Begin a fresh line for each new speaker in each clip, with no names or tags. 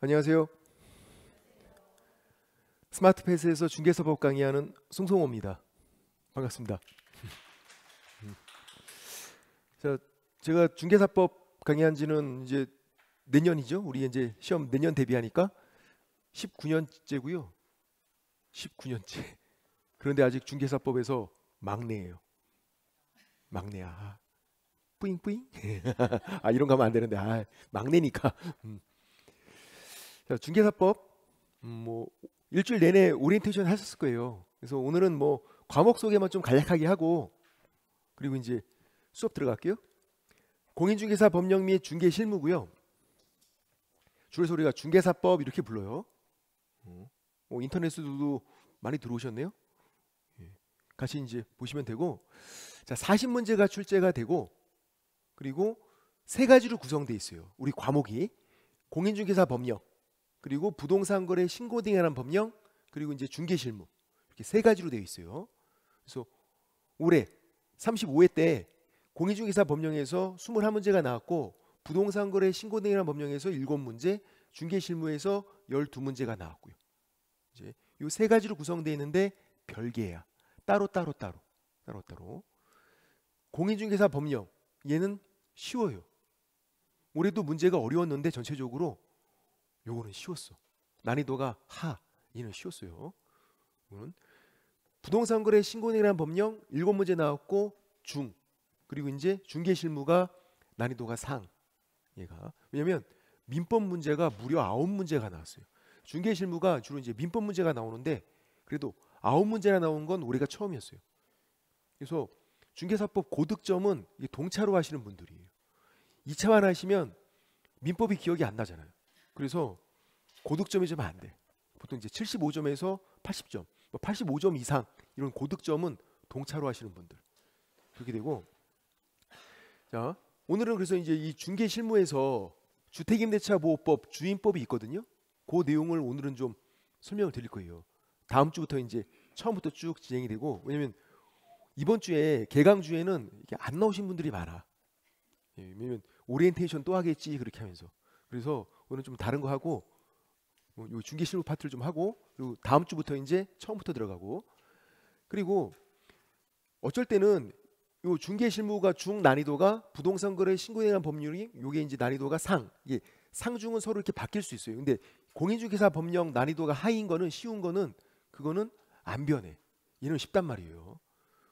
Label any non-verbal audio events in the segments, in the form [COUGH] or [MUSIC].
안녕하세요. 스마트 패스에서 중개사법 강의하는 송송호입니다. 반갑습니다. [LAUGHS] 자, 제가 중개사법 강의한 지는 이제 내년이죠. 우리 이제 시험 내년 대비하니까 19년째고요. 19년째. 그런데 아직 중개사법에서 막내예요. 막내야. 아, 뿌잉뿌잉. [LAUGHS] 아 이런 거 하면 안 되는데 아 막내니까. 음. 자, 중개사법 음, 뭐 일주일 내내 오리엔테이션 하셨을 거예요. 그래서 오늘은 뭐 과목 소개만 좀 간략하게 하고 그리고 이제 수업 들어갈게요. 공인중개사 법령 및 중개 실무고요. 줄여서 우리가 중개사법 이렇게 불러요. 어, 뭐 인터넷에도 많이 들어오셨네요. 예, 같이 이제 보시면 되고 자 40문제가 출제가 되고 그리고 세 가지로 구성되어 있어요. 우리 과목이 공인중개사 법령 그리고 부동산 거래 신고 등에 관한 법령 그리고 이제 중개 실무 이렇게 세 가지로 되어 있어요. 그래서 올해 35회 때 공인중개사 법령에서 21문제가 나왔고 부동산 거래 신고 등에 관한 법령에서 7문제, 중개 실무에서 12문제가 나왔고요. 이제 이세 가지로 구성되어 있는데 별개야. 따로 따로 따로. 따로 따로. 공인중개사 법령 얘는 쉬워요. 올해도 문제가 어려웠는데 전체적으로 요거는 쉬웠어. 난이도가 하. 얘는 쉬웠어요. 이거는 부동산 거래 신고내란 법령 7문제 나왔고 중 그리고 이제 중개 실무가 난이도가 상. 얘가 왜냐면 민법 문제가 무려 9문제가 나왔어요. 중개 실무가 주로 이제 민법 문제가 나오는데 그래도 9문제나 나온 건 올해가 처음이었어요. 그래서 중개사법 고득점은 동차로 하시는 분들이에요. 2차만 하시면 민법이 기억이 안 나잖아요. 그래서 고득점이 좀 안 돼. 보통 이제 75점에서 80점, 85점 뭐 이상 이런 고득점은 동차로 하시는 분들 그렇게 되고 자 오늘은 그래서 이제 이 중개 실무에서 주택임대차 보호법 주임법이 있거든요. 그 내용을 오늘은 좀 설명을 드릴 거예요. 다음 주부터 이제 처음부터 쭉 진행이 되고 왜냐면 이번 주에 개강 주에는 이게 안 나오신 분들이 많아. 예, 왜냐면 오리엔테이션 또 하겠지 그렇게 하면서 그래서 오늘 좀 다른 거 하고 뭐요 중개 실무 파트를 좀 하고 그리고 다음 주부터 이제 처음부터 들어가고 그리고 어쩔 때는 요 중개 실무가 중 난이도가 부동산 거래 신고에 대한 법률이 요게 이제 난이도가 상 이게 상중은 서로 이렇게 바뀔 수 있어요. 근데 공인중개사 법령 난이도가 하인 거는 쉬운 거는 그거는 안 변해. 얘는 쉽단 말이에요.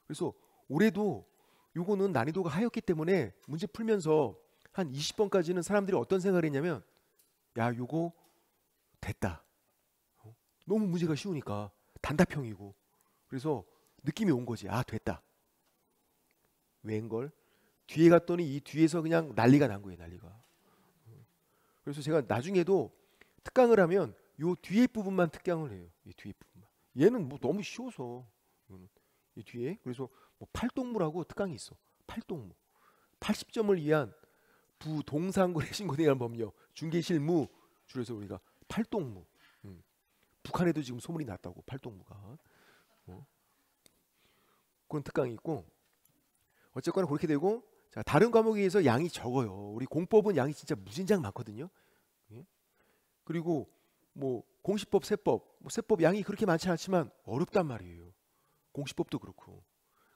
그래서 올해도 요거는 난이도가 하였기 때문에 문제 풀면서 한 20번까지는 사람들이 어떤 생각을 했냐면 야 요거 됐다. 어? 너무 문제가 쉬우니까 단답형이고 그래서 느낌이 온 거지. 아 됐다. 웬걸? 뒤에 갔더니 이 뒤에서 그냥 난리가 난 거예요. 난리가. 어. 그래서 제가 나중에도 특강을 하면 요 뒤에 부분만 특강을 해요. 이 뒤에 부분만. 얘는 뭐 너무 쉬워서 이 뒤에 그래서 뭐 팔동무라고 특강이 있어. 팔동무. 80점을 위한 부동산거래 신고에 대한 법령 중개실무 줄여서 우리가 팔동무. 음. 북한에도 지금 소문이 났다고 팔동무가. 어? 그런 특강이 있고 어쨌거나 그렇게 되고 자 다른 과목에 비해서 양이 적어요. 우리 공법은 양이 진짜 무진장 많거든요. 예? 그리고 뭐 공시법, 세법, 뭐 세법 양이 그렇게 많지 않지만 어렵단 말이에요. 공시법도 그렇고.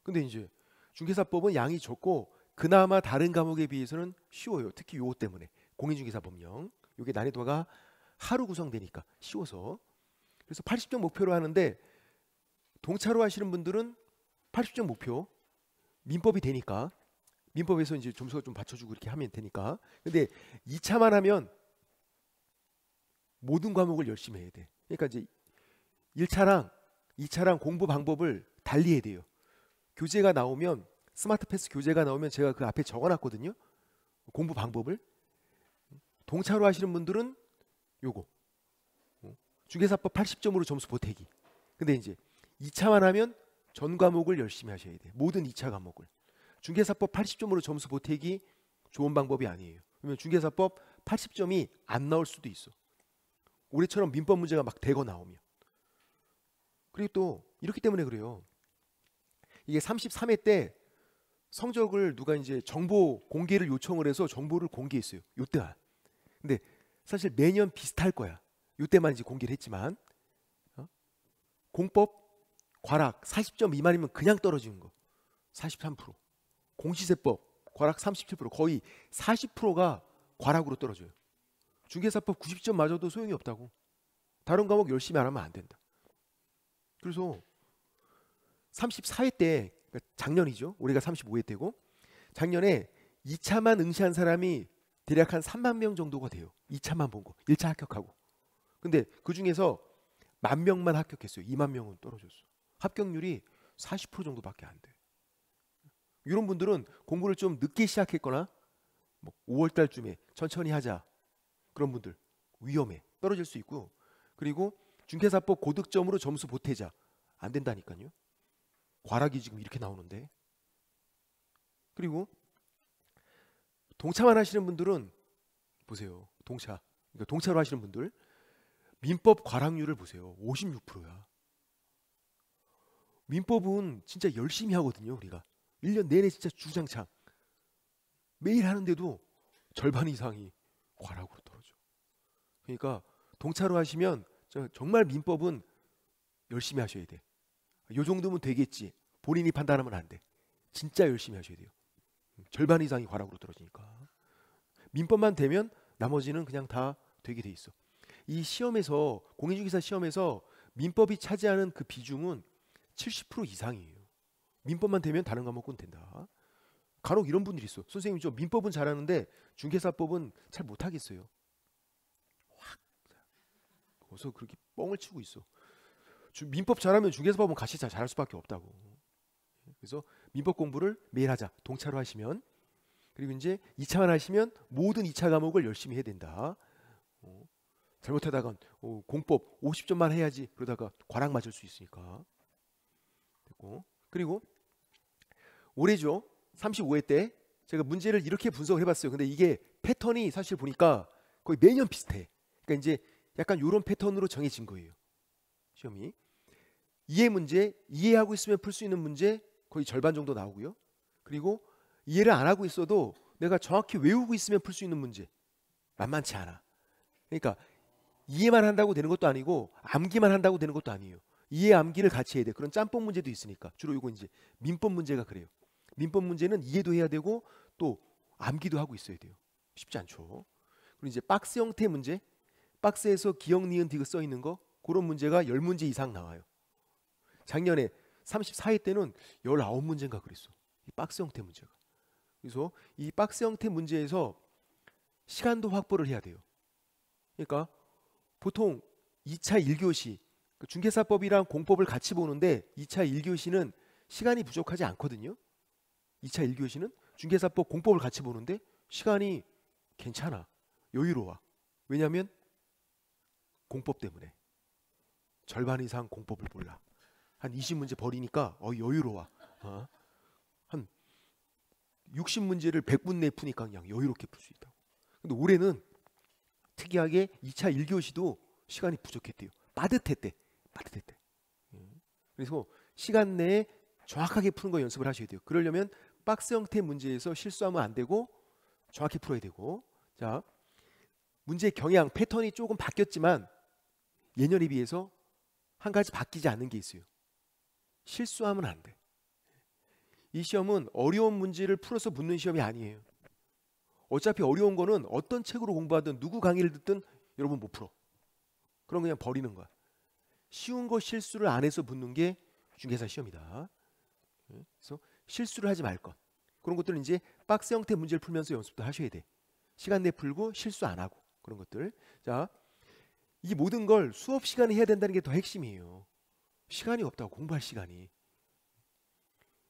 근데 이제 중개사법은 양이 적고 그나마 다른 과목에 비해서는 쉬워요. 특히 요거 때문에 공인중개사 법령. 요게 난이도가 하루 구성되니까 쉬워서. 그래서 80점 목표로 하는데 동차로 하시는 분들은 80점 목표 민법이 되니까 민법에서 이제 점수가 좀 받쳐주고 이렇게 하면 되니까. 근데 2차만 하면 모든 과목을 열심히 해야 돼. 그러니까 이제 1차랑 2차랑 공부 방법을 달리 해야 돼요. 교재가 나오면 스마트 패스 교재가 나오면 제가 그 앞에 적어놨거든요. 공부 방법을. 동차로 하시는 분들은 요거. 중개사법 80점으로 점수 보태기. 근데 이제 2차만 하면 전 과목을 열심히 하셔야 돼. 모든 2차 과목을. 중개사법 80점으로 점수 보태기 좋은 방법이 아니에요. 그러면 중개사법 80점이 안 나올 수도 있어. 올해처럼 민법 문제가 막 대거 나오면. 그리고 또 이렇기 때문에 그래요. 이게 33회 때 성적을 누가 이제 정보 공개를 요청을 해서 정보를 공개했어요. 요때만. 근데 사실 매년 비슷할 거야. 이때만 이제 공개를 했지만 어? 공법 과락 40점 미만이면 그냥 떨어지는 거 43% 공시세법 과락 37% 거의 40%가 과락으로 떨어져요. 중개사법 90점 맞아도 소용이 없다고. 다른 과목 열심히 안 하면 안 된다. 그래서 34회 때 그러니까 작년이죠. 올해가 35회 때고 작년에 2차만 응시한 사람이 대략 한 3만 명 정도가 돼요. 2차만 본 거. 1차 합격하고. 근데 그 중에서 만 명만 합격했어요. 2만 명은 떨어졌어. 합격률이 40% 정도밖에 안 돼. 이런 분들은 공부를 좀 늦게 시작했거나 뭐 5월 달쯤에 천천히 하자. 그런 분들 위험해. 떨어질 수 있고. 그리고 중개사법 고득점으로 점수 보태자. 안 된다니까요. 과락이 지금 이렇게 나오는데. 그리고 동차만 하시는 분들은 보세요. 동차. 그러니까 동차로 하시는 분들 민법 과락률을 보세요. 56%야. 민법은 진짜 열심히 하거든요, 우리가. 1년 내내 진짜 주장창. 매일 하는데도 절반 이상이 과락으로 떨어져. 그러니까 동차로 하시면 정말 민법은 열심히 하셔야 돼. 요 정도면 되겠지. 본인이 판단하면 안 돼. 진짜 열심히 하셔야 돼요. 절반 이상이 과락으로 떨어지니까. 민법만 되면 나머지는 그냥 다 되게 돼 있어. 이 시험에서 공인중개사 시험에서 민법이 차지하는 그 비중은 70% 이상이에요. 민법만 되면 다른 과목은 된다. 간혹 이런 분들이 있어. 선생님 저 민법은 잘하는데 중개사법은 잘 못하겠어요. 확. 어서 그렇게 뻥을 치고 있어. 민법 잘하면 중개사법은 같이 잘할 수밖에 없다고. 그래서 민법 공부를 매일 하자. 동차로 하시면 그리고 이제 2차만 하시면 모든 2차 과목을 열심히 해야 된다. 어, 잘못하다간 어, 공법 50점만 해야지 그러다가 과락 맞을 수 있으니까. 됐고 그리고 올해죠 35회 때 제가 문제를 이렇게 분석을 해봤어요. 근데 이게 패턴이 사실 보니까 거의 매년 비슷해. 그러니까 이제 약간 이런 패턴으로 정해진 거예요. 시험이 이해 문제 이해하고 있으면 풀 수 있는 문제 거의 절반 정도 나오고요. 그리고 이해를 안 하고 있어도 내가 정확히 외우고 있으면 풀 수 있는 문제 만만치 않아. 그러니까 이해만 한다고 되는 것도 아니고 암기만 한다고 되는 것도 아니에요. 이해 암기를 같이 해야 돼. 그런 짬뽕 문제도 있으니까. 주로 이거 이제 민법 문제가 그래요. 민법 문제는 이해도 해야 되고 또 암기도 하고 있어야 돼요. 쉽지 않죠. 그리고 이제 박스 형태 문제, 박스에서 기억, 니은, 디귿 써 있는 거 그런 문제가 10문제 이상 나와요. 작년에 34회 때는 19문제인가 그랬어. 이 박스 형태 문제가. 그래서 이 박스 형태 문제에서 시간도 확보를 해야 돼요. 그러니까 보통 2차 1교시 그 중개사법이랑 공법을 같이 보는데 2차 1교시는 시간이 부족하지 않거든요. 2차 1교시는 중개사법 공법을 같이 보는데 시간이 괜찮아. 여유로워. 왜냐하면 공법 때문에 절반 이상 공법을 몰라. 한 20문제 버리니까 어 여유로워. 어? 한 60문제를 100분 내에 푸니까 그냥 여유롭게 풀 수 있다고. 근데 올해는 특이하게 2차 1교시도 시간이 부족했대요. 빠듯했대. 빠듯했대. 예. 그래서 시간 내에 정확하게 푸는 거 연습을 하셔야 돼요. 그러려면 박스 형태 문제에서 실수하면 안 되고 정확히 풀어야 되고. 자, 문제 경향 패턴이 조금 바뀌었지만 예년에 비해서 한 가지 바뀌지 않는 게 있어요. 실수하면 안 돼. 이 시험은 어려운 문제를 풀어서 묻는 시험이 아니에요. 어차피 어려운 거는 어떤 책으로 공부하든 누구 강의를 듣든 여러분 못 풀어. 그럼 그냥 버리는 거야. 쉬운 거 실수를 안 해서 붙는 게 중개사 시험이다. 예? 그래서 실수를 하지 말 것. 그런 것들은 이제 박스 형태 문제를 풀면서 연습도 하셔야 돼. 시간 내 풀고 실수 안 하고 그런 것들. 자, 이 모든 걸 수업 시간에 해야 된다는 게 더 핵심이에요. 시간이 없다고 공부할 시간이.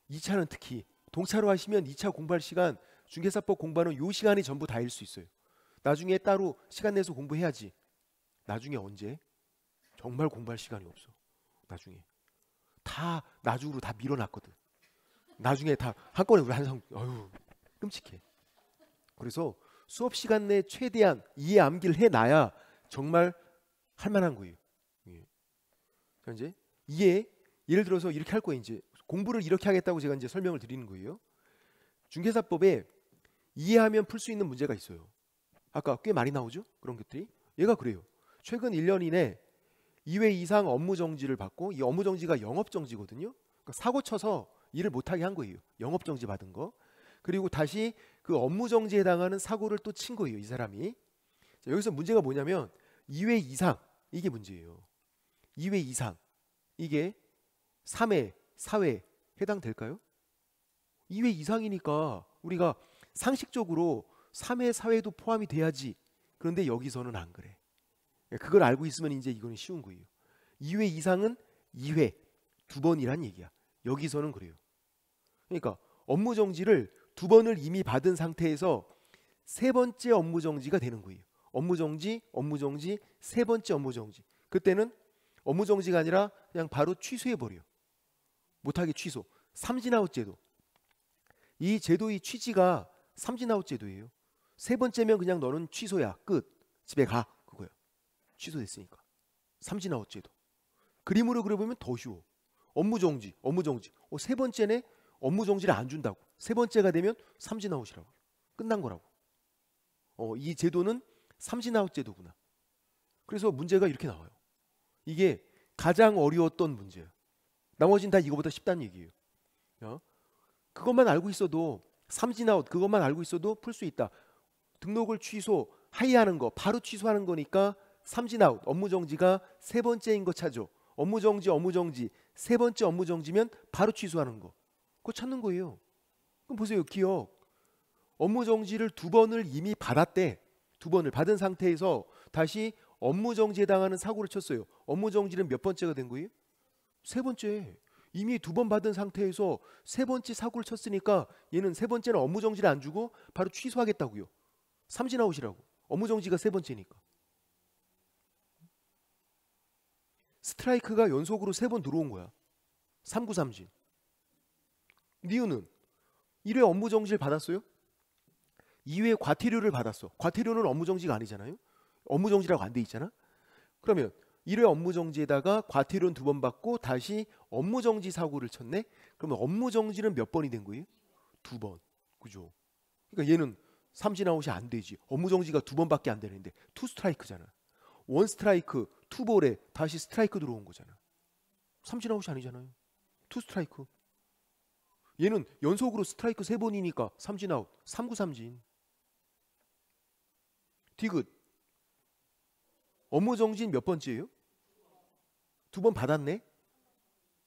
2차는 특히 동차로 하시면 2차 공부할 시간 중개사법 공부하는 요 시간이 전부 다일 수 있어요. 나중에 따로 시간 내서 공부해야지. 나중에 언제? 정말 공부할 시간이 없어. 나중에 다 나중으로 다 밀어놨거든. 나중에 다 한꺼번에 우리 한상 어휴 끔찍해. 그래서 수업 시간 내 최대한 이해 암기를 해놔야 정말 할 만한 거예요. 예. 자 이제 이해 예를 들어서 이렇게 할 거예요. 공부를 이렇게 하겠다고 제가 이제 설명을 드리는 거예요. 중개사법에 이해하면 풀 수 있는 문제가 있어요. 아까 꽤 많이 나오죠? 그런 것들이. 얘가 그래요. 최근 1년 이내 2회 이상 업무 정지를 받고 이 업무 정지가 영업 정지거든요. 그러니까 사고 쳐서 일을 못하게 한 거예요. 영업 정지 받은 거. 그리고 다시 그 업무 정지에 해당하는 사고를 또 친 거예요. 이 사람이. 자, 여기서 문제가 뭐냐면 2회 이상 이게 문제예요. 2회 이상 이게 3회, 4회 해당될까요? 2회 이상이니까 우리가 상식적으로 3회, 4회도 포함이 돼야지. 그런데 여기서는 안 그래. 그걸 알고 있으면 이제 이거는 쉬운 거예요. 2회 이상은 2회 두 번이란 얘기야. 여기서는 그래요. 그러니까 업무 정지를 두 번을 이미 받은 상태에서 세 번째 업무 정지가 되는 거예요. 업무 정지, 업무 정지, 세 번째 업무 정지. 그때는 업무 정지가 아니라 그냥 바로 취소해 버려. 못하게 취소. 삼진아웃 제도. 이 제도의 취지가 삼진아웃 제도예요. 세 번째면 그냥 너는 취소야. 끝. 집에 가. 그거야. 취소됐으니까. 삼진아웃 제도. 그림으로 그려보면 더 쉬워. 업무 정지, 업무 정지. 어, 세 번째네 업무 정지를 안 준다고. 세 번째가 되면 삼진아웃이라고. 끝난 거라고. 어, 이 제도는 삼진아웃 제도구나. 그래서 문제가 이렇게 나와요. 이게 가장 어려웠던 문제예요. 나머지는 다 이거보다 쉽다는 얘기예요. 어? 그것만 알고 있어도 삼진아웃 그것만 알고 있어도 풀 수 있다. 등록을 취소, 하이하는 거 바로 취소하는 거니까 삼진아웃 업무 정지가 세 번째인 거 찾죠. 업무 정지, 업무 정지 세 번째 업무 정지면 바로 취소하는 거. 그거 찾는 거예요. 그럼 보세요. 기억. 업무 정지를 두 번을 이미 받았대. 두 번을 받은 상태에서 다시 업무 정지에 당하는 사고를 쳤어요. 업무 정지는 몇 번째가 된 거예요? 세 번째. 이미 두 번 받은 상태에서 세 번째 사고를 쳤으니까 얘는 세 번째는 업무 정지를 안 주고 바로 취소하겠다고요. 삼진 아웃이라고. 업무 정지가 세 번째니까. 스트라이크가 연속으로 세 번 들어온 거야. 3구 삼진. 니은은 1회 업무 정지를 받았어요? 2회 과태료를 받았어. 과태료는 업무 정지가 아니잖아요. 업무 정지라고 안 돼 있잖아. 그러면 1회 업무 정지에다가 과태료는 두 번 받고 다시 업무 정지 사고를 쳤네. 그러면 업무 정지는 몇 번이 된 거예요? 두 번. 그죠? 그러니까 얘는 삼진 아웃이 안 되지. 업무 정지가 두 번밖에 안 되는데 투 스트라이크잖아. 원 스트라이크, 투 볼에 다시 스트라이크 들어온 거잖아. 삼진 아웃이 아니잖아요. 투 스트라이크. 얘는 연속으로 스트라이크 세 번이니까 삼진 아웃, 삼구 삼진. 디귿. 업무 정지는 몇 번째예요? 두 번 받았네.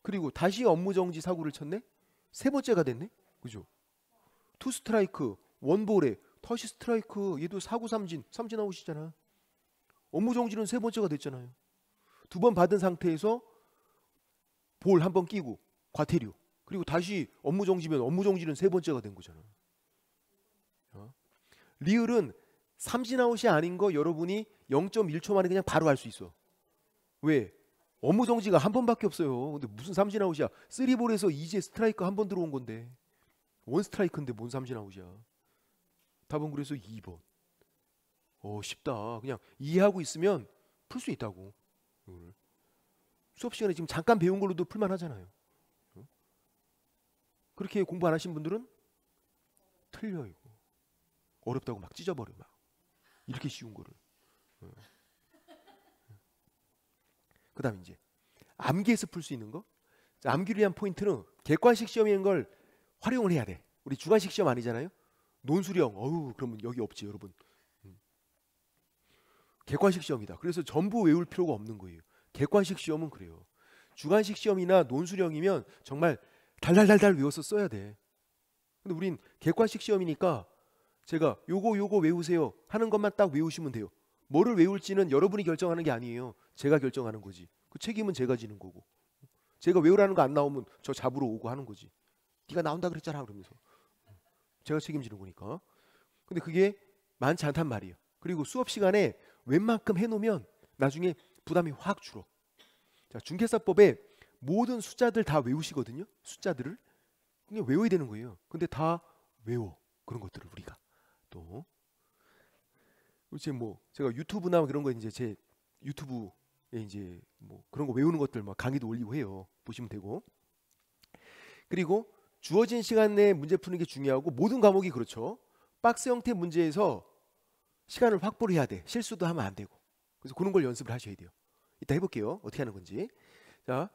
그리고 다시 업무 정지 사고를 쳤네. 세 번째가 됐네. 그죠? 투 스트라이크, 원볼에 다시 스트라이크, 얘도 사구 삼진, 삼진 아웃이잖아. 업무 정지는 세 번째가 됐잖아요. 두 번 받은 상태에서 볼 한 번 끼고 과태료. 그리고 다시 업무 정지면 업무 정지는 세 번째가 된 거잖아. 어? 리을은 삼진 아웃이 아닌 거 여러분이 0.1초 만에 그냥 바로 알수 있어. 왜? 업무 정지가 한 번밖에 없어요. 근데 무슨 삼진 아웃이야? 쓰리볼에서 이제 스트라이크 한 번 들어온 건데. 원 스트라이크인데 뭔 삼진 아웃이야? 답은 그래서 2번. 어, 쉽다. 그냥 이해하고 있으면 풀 수 있다고. 수업 시간에 지금 잠깐 배운 걸로도 풀만 하잖아요. 그렇게 공부 안 하신 분들은 틀려 이거. 어렵다고 막 찢어버려 막. 이렇게 쉬운 거를. 그 다음 이제 암기해서 풀 수 있는 거. 자, 암기를 위한 포인트는 객관식 시험인 걸 활용을 해야 돼. 우리 주관식 시험 아니잖아요. 논술형. 어우, 그러면 여기 없지, 여러분. 음. 객관식 시험이다. 그래서 전부 외울 필요가 없는 거예요. 객관식 시험은 그래요. 주관식 시험이나 논술형이면 정말 달달달달 외워서 써야 돼. 근데 우린 객관식 시험이니까 제가 요거 요거 외우세요 하는 것만 딱 외우시면 돼요. 뭐를 외울지는 여러분이 결정하는 게 아니에요. 제가 결정하는 거지. 그 책임은 제가 지는 거고. 제가 외우라는 거 안 나오면 저 잡으러 오고 하는 거지. 네가 나온다 그랬잖아 그러면서. 제가 책임지는 거니까. 근데 그게 많지 않단 말이에요. 그리고 수업 시간에 웬만큼 해놓으면 나중에 부담이 확 줄어. 자, 중개사법에 모든 숫자들 다 외우시거든요. 숫자들을. 그냥 외워야 되는 거예요. 근데 다 외워. 그런 것들을 우리가 또 그렇지 뭐 제가 유튜브나 그런 거 이제 제 유튜브에 이제 뭐 그런 거 외우는 것들 막 강의도 올리고 해요. 보시면 되고. 그리고 주어진 시간 내에 문제 푸는 게 중요하고 모든 과목이 그렇죠. 박스 형태 문제에서 시간을 확보를 해야 돼. 실수도 하면 안 되고. 그래서 그런 걸 연습을 하셔야 돼요. 이따 해볼게요. 어떻게 하는 건지. 자,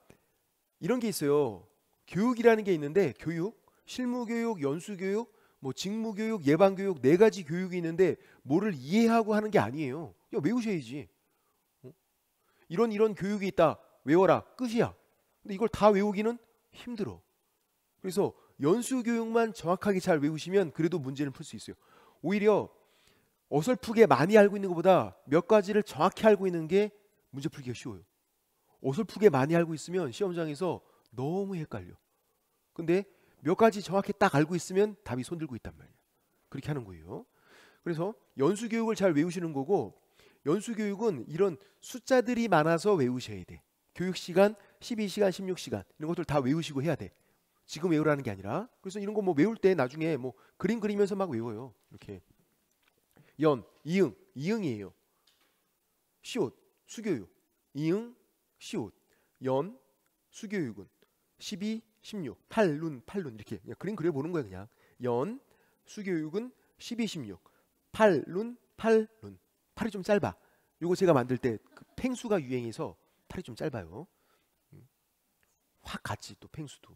이런 게 있어요. 교육이라는 게 있는데 교육, 실무교육, 연수교육, 뭐 직무교육, 예방교육 네 가지 교육이 있는데 뭐를 이해하고 하는 게 아니에요. 야, 외우셔야지. 어? 이런 이런 교육이 있다. 외워라. 끝이야. 근데 이걸 다 외우기는 힘들어. 그래서 연수 교육만 정확하게 잘 외우시면 그래도 문제는 풀 수 있어요. 오히려 어설프게 많이 알고 있는 것보다 몇 가지를 정확히 알고 있는 게 문제 풀기가 쉬워요. 어설프게 많이 알고 있으면 시험장에서 너무 헷갈려. 근데 몇 가지 정확히 딱 알고 있으면 답이 손들고 있단 말이야. 그렇게 하는 거예요. 그래서 연수 교육을 잘 외우시는 거고 연수 교육은 이런 숫자들이 많아서 외우셔야 돼. 교육 시간 12시간, 16시간 이런 것들 다 외우시고 해야 돼. 지금 외우라는 게 아니라 그래서 이런 거 뭐 외울 때 나중에 뭐 그림 그리면서 막 외워요. 이렇게 연, 이응, 이응이에요. 시옷, 수교육, 이응, 시옷, 연, 수교육은 12, 16, 8룬, 8룬 이렇게 그냥 그림 그려보는 거예요 그냥 연, 수교육은 12, 16, 8룬, 8룬 팔이 좀 짧아. 요거 제가 만들 때 그 팽수가 유행해서 팔이 좀 짧아요. 음. 확 같이 또 팽수도.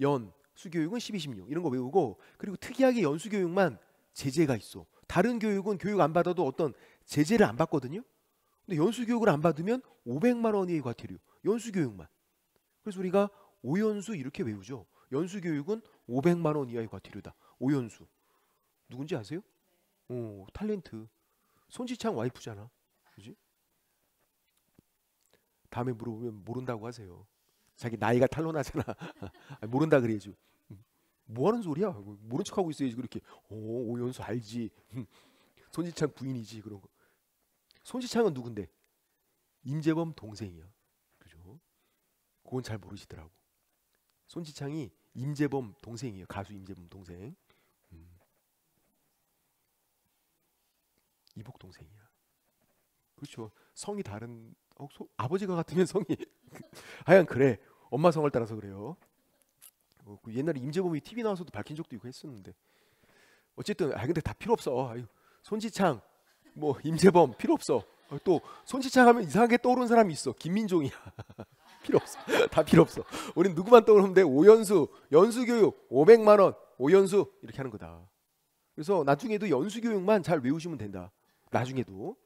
연, 수교육은 12, 16 이런 거 외우고 그리고 특이하게 연수교육만 제재가 있어. 다른 교육은 교육 안 받아도 어떤 제재를 안 받거든요. 근데 연수교육을 안 받으면 500만 원의 과태료. 연수교육만. 그래서 우리가 오연수 이렇게 외우죠. 연수 교육은 500만 원 이하의 과태료다. 오연수. 누군지 아세요? 오, 탤런트. 손지창 와이프잖아. 그지? 다음에 물어보면 모른다고 하세요. 자기 나이가 탄론하잖아. [LAUGHS] 모른다 그래야죠. 뭐 하는 소리야? 모른 척하고 있어야지 그렇게. 오, 오연수 알지. 손지창 부인이지 그런 거. 손지창은 누군데? 임재범 동생이야. 그죠? 그건 잘 모르시더라고. 손지창이 임재범 동생이에요. 가수 임재범 동생. 음. 이복 동생이야. 그렇죠. 성이 다른 어, 소, 아버지가 같으면 성이 [LAUGHS] 하여간 그래. 엄마 성을 따라서 그래요. 어, 그 옛날에 임재범이 TV 나와서도 밝힌 적도 있고 했었는데 어쨌든 아 근데 다 필요 없어. 아유, 손지창 뭐 임재범 필요 없어. 어, 또 손지창 하면 이상하게 떠오르는 사람이 있어. 김민종이야. [LAUGHS] 필요 없어. [LAUGHS] 다 필요 없어. 우린 누구만 떠오르면 돼. 오연수, 연수교육 500만 원, 오연수 이렇게 하는 거다. 그래서 나중에도 연수교육만 잘 외우시면 된다. 나중에도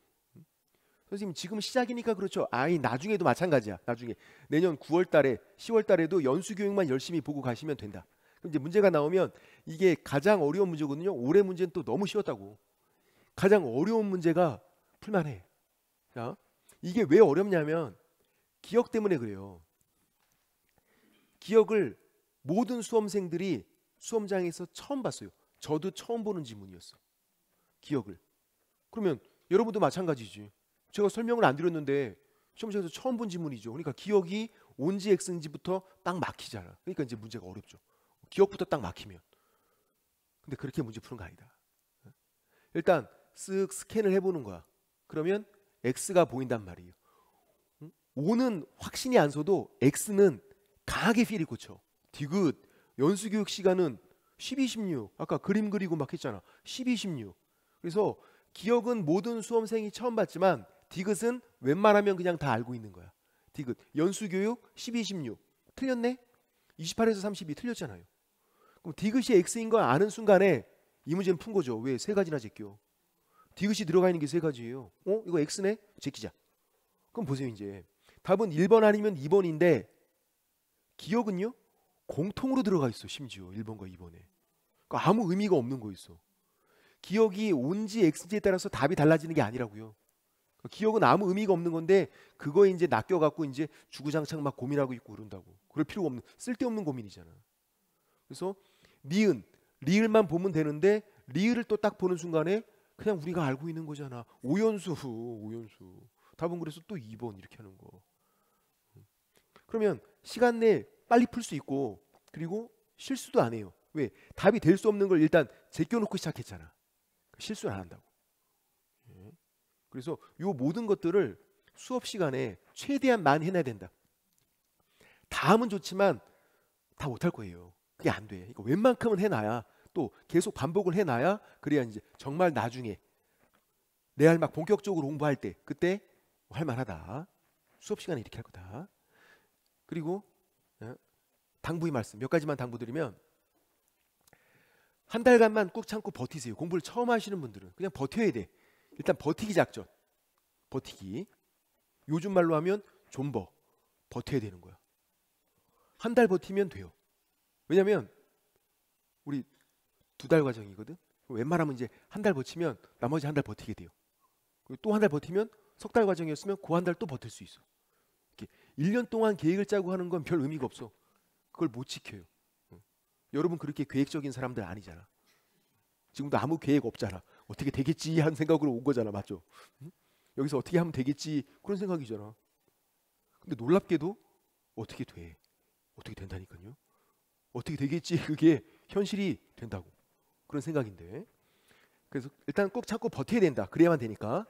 선생님 지금 시작이니까 그렇죠. 아이 나중에도 마찬가지야. 나중에 내년 9월 달에 10월 달에도 연수 교육만 열심히 보고 가시면 된다. 그럼 이제 문제가 나오면 이게 가장 어려운 문제거든요. 올해 문제는 또 너무 쉬웠다고. 가장 어려운 문제가 풀만해. 자, 이게 왜 어렵냐면 기억 때문에 그래요. 기억을 모든 수험생들이 수험장에서 처음 봤어요. 저도 처음 보는 지문이었어. 기억을. 그러면 여러분도 마찬가지지. 제가 설명을 안 드렸는데 시험장에서 처음 본 지문이죠. 그러니까 기억이 온지 X인지부터 딱 막히잖아. 그러니까 이제 문제가 어렵죠. 기억부터 딱 막히면. 근데 그렇게 문제 푸는 거 아니다. 일단 쓱 스캔을 해보는 거야. 그러면 X가 보인단 말이에요. 5는 확신이 안 서도 X는 강하게 필이 꽂혀. 디귿 연수 교육 시간은 12, 16 아까 그림 그리고 막 했잖아. 12, 16 그래서 기억은 모든 수험생이 처음 봤지만 디귿은 웬만하면 그냥 다 알고 있는 거야. 디귿. 연수 교육 12, 16. 틀렸네? 28에서 32 틀렸잖아요. 그럼 디귿이 X인 걸 아는 순간에 이 문제는 푼 거죠. 왜? 세 가지나 제껴. 디귿이 들어가 있는 게 세 가지예요. 어? 이거 X네? 제끼자. 그럼 보세요, 이제. 답은 1번 아니면 2번인데 기억은요? 공통으로 들어가 있어, 심지어 1번과 2번에. 그러니까 아무 의미가 없는 거 있어. 기억이 온지 X지에 따라서 답이 달라지는 게 아니라고요. 기억은 아무 의미가 없는 건데 그거에 이제 낚여 갖고 이제 주구장창 막 고민하고 있고 그런다고. 그럴 필요가 없는 쓸데없는 고민이잖아. 그래서 니은 리을만 보면 되는데 리을을 또 딱 보는 순간에 그냥 우리가 알고 있는 거잖아. 오연수, 오연수. 답은 그래서 또 2번 이렇게 하는 거. 그러면 시간 내에 빨리 풀 수 있고 그리고 실수도 안 해요. 왜? 답이 될 수 없는 걸 일단 제껴놓고 시작했잖아. 실수를 안 한다고. 그래서 요 모든 것들을 수업 시간에 최대한 많이 해놔야 된다. 다 하면 좋지만 다 못할 거예요. 그게 안 돼. 그러니까 웬만큼은 해놔야 또 계속 반복을 해놔야 그래야 이제 정말 나중에 레알 막 본격적으로 공부할 때 그때 할 만하다. 수업 시간에 이렇게 할 거다. 그리고 어, 당부의 말씀 몇 가지만 당부드리면 한 달간만 꾹 참고 버티세요. 공부를 처음 하시는 분들은 그냥 버텨야 돼. 일단 버티기 작전. 버티기. 요즘 말로 하면 존버. 버텨야 되는 거야. 한 달 버티면 돼요. 왜냐면 우리 두 달 과정이거든. 웬만하면 이제 한 달 버티면 나머지 한 달 버티게 돼요. 또 한 달 버티면 석 달 과정이었으면 그 한 달 또 버틸 수 있어. 이렇게 1년 동안 계획을 짜고 하는 건 별 의미가 없어. 그걸 못 지켜요. 여러분 그렇게 계획적인 사람들 아니잖아. 지금도 아무 계획 없잖아. 어떻게 되겠지 하는 생각으로 온 거잖아. 맞죠? 응? 여기서 어떻게 하면 되겠지 그런 생각이잖아. 근데 놀랍게도 어떻게 돼? 어떻게 된다니까요? 어떻게 되겠지 그게 현실이 된다고 그런 생각인데 그래서 일단 꼭 참고 버텨야 된다 그래야만 되니까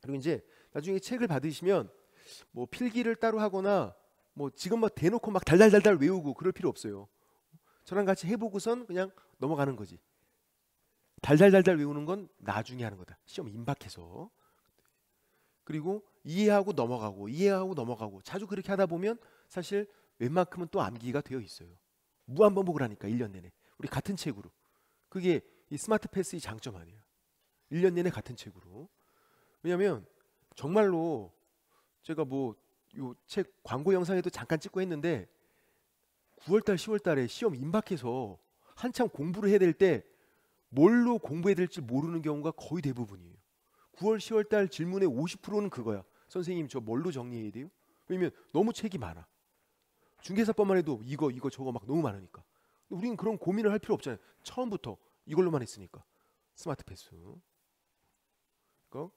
그리고 이제 나중에 책을 받으시면 뭐 필기를 따로 하거나 뭐 지금 막 대놓고 막 달달달달 외우고 그럴 필요 없어요 저랑 같이 해보고선 그냥 넘어가는 거지 달달달달 외우는 건 나중에 하는 거다 시험 임박해서 그리고 이해하고 넘어가고 이해하고 넘어가고 자주 그렇게 하다 보면 사실 웬만큼은 또 암기가 되어 있어요. 무한 반복을 하니까 1년 내내. 우리 같은 책으로. 그게 이 스마트 패스의 장점 아니에요. 1년 내내 같은 책으로. 왜냐면 정말로 제가 뭐 요 책 광고 영상에도 잠깐 찍고 했는데 9월달 10월달에 시험 임박해서 한참 공부를 해야 될 때 뭘로 공부해야 될지 모르는 경우가 거의 대부분이에요. 9월 10월달 질문의 50%는 그거야. 선생님 저 뭘로 정리해야 돼요? 왜냐면 너무 책이 많아. 중개사법만 해도 이거 이거 저거 막 너무 많으니까. 우리는 그런 고민을 할 필요 없잖아요. 처음부터 이걸로만 했으니까. 스마트 패스. 그러니까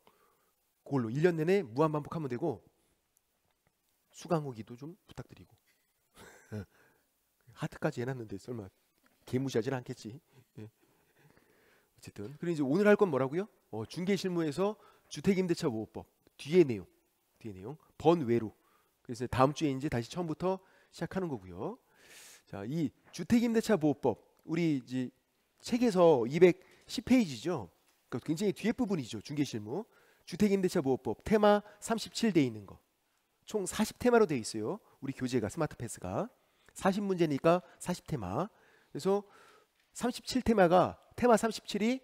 그걸로 1년 내내 무한 반복하면 되고 수강 후기도 좀 부탁드리고. 하트까지 해놨는데 설마 개무시하진 않겠지. 예. 어쨌든 그리고 이제 오늘 할 건 뭐라고요? 어, 중개 실무에서 주택임대차 보호법 뒤에 내용, 뒤에 내용 번외로. 그래서 다음 주에 이제 다시 처음부터 시작하는 거고요. 자, 이 주택임대차 보호법 우리 이제 책에서 210페이지죠. 그러니까 굉장히 뒤에 부분이죠. 중개 실무 주택임대차 보호법 테마 37돼 있는 거. 총 40테마로 되어 있어요. 우리 교재가 스마트 패스가 40문제니까 40테마. 그래서 37테마가 테마 37이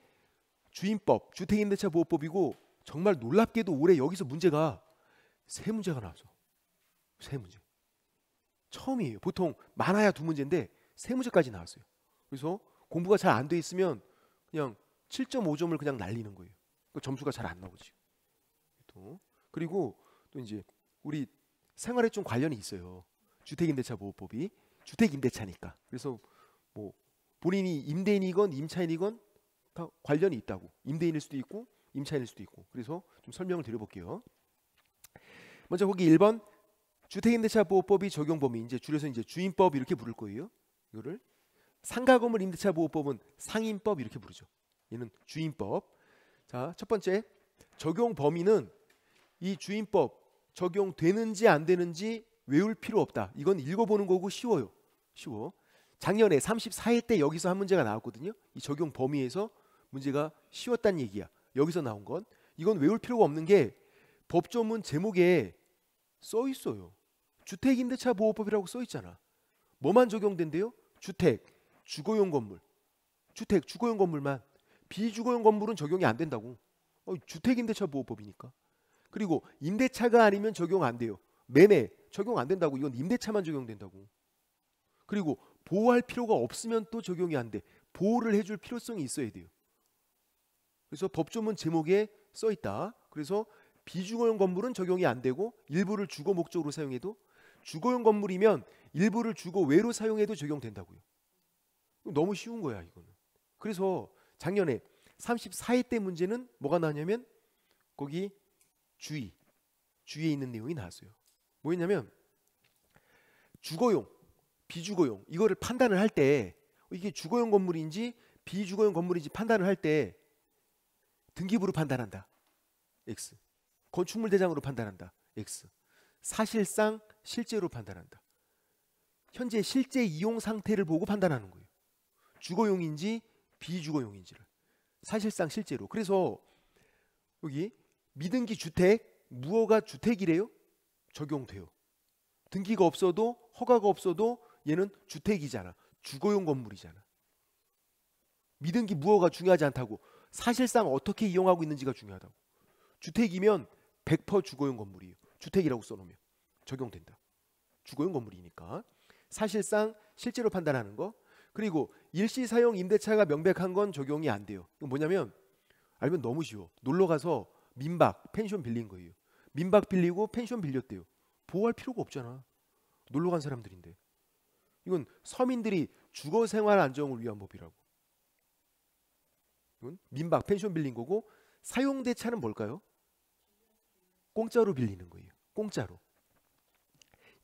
주임법, 주택임대차 보호법이고 정말 놀랍게도 올해 여기서 문제가 세 문제가 나왔어. 세 문제. 처음이에요. 보통 많아야 두 문제인데 세 문제까지 나왔어요. 그래서 공부가 잘 안 돼 있으면 그냥 7.5점을 그냥 날리는 거예요. 그 점수가 잘 안 나오지. 또 그리고 또 이제 우리 생활에 좀 관련이 있어요. 주택임대차 보호법이 주택임대차니까. 그래서 뭐 본인이 임대인이건 임차인이건 다 관련이 있다고. 임대인일 수도 있고 임차인일 수도 있고. 그래서 좀 설명을 드려볼게요. 먼저 거기 1번 주택임대차 보호법이 적용 범위 이제 줄여서 이제 주임법 이렇게 부를 거예요. 이거를 상가 건물 임대차 보호법은 상임법 이렇게 부르죠. 얘는 주임법. 자, 첫 번째 적용 범위는 이 주임법 적용되는지 안 되는지 외울 필요 없다. 이건 읽어보는 거고 쉬워요. 쉬워. 작년에 34회 때 여기서 한 문제가 나왔거든요. 이 적용 범위에서 문제가 쉬웠다는 얘기야. 여기서 나온 건 이건 외울 필요가 없는 게 법조문 제목에 써 있어요. 주택임대차 보호법이라고 써 있잖아. 뭐만 적용된대요? 주택, 주거용 건물. 주택, 주거용 건물만. 비주거용 건물은 적용이 안 된다고. 어, 주택임대차 보호법이니까. 그리고 임대차가 아니면 적용 안 돼요. 매매 적용 안 된다고. 이건 임대차만 적용된다고. 그리고 보호할 필요가 없으면 또 적용이 안 돼. 보호를 해줄 필요성이 있어야 돼요. 그래서 법조문 제목에 써 있다. 그래서 비주거용 건물은 적용이 안 되고 일부를 주거 목적으로 사용해도 주거용 건물이면 일부를 주거 외로 사용해도 적용된다고요. 너무 쉬운 거야 이거는. 그래서 작년에 34회 때 문제는 뭐가 나왔냐면 거기 주의 주위에 있는 내용이 나왔어요. 뭐였냐면 주거용, 비주거용 이거를 판단을 할 때 이게 주거용 건물인지 비주거용 건물인지 판단을 할 때 등기부로 판단한다. X. 건축물 대장으로 판단한다. X. 사실상 실제로 판단한다. 현재 실제 이용 상태를 보고 판단하는 거예요. 주거용인지 비주거용인지를. 사실상 실제로. 그래서 여기 미등기 주택 무허가 주택이래요. 적용돼요. 등기가 없어도 허가가 없어도 얘는 주택이잖아. 주거용 건물이잖아. 미등기 무허가 중요하지 않다고. 사실상 어떻게 이용하고 있는지가 중요하다고. 주택이면 100% 주거용 건물이에요. 주택이라고 써놓으면 적용된다. 주거용 건물이니까. 사실상 실제로 판단하는 거. 그리고 일시 사용 임대차가 명백한 건 적용이 안 돼요. 뭐냐면 알면 너무 쉬워. 놀러 가서 민박, 펜션 빌린 거예요. 민박 빌리고 펜션 빌렸대요. 보호할 필요가 없잖아. 놀러 간 사람들인데. 이건 서민들이 주거 생활 안정을 위한 법이라고. 이건 민박, 펜션 빌린 거고 사용 대차는 뭘까요? 공짜로 빌리는 거예요. 공짜로.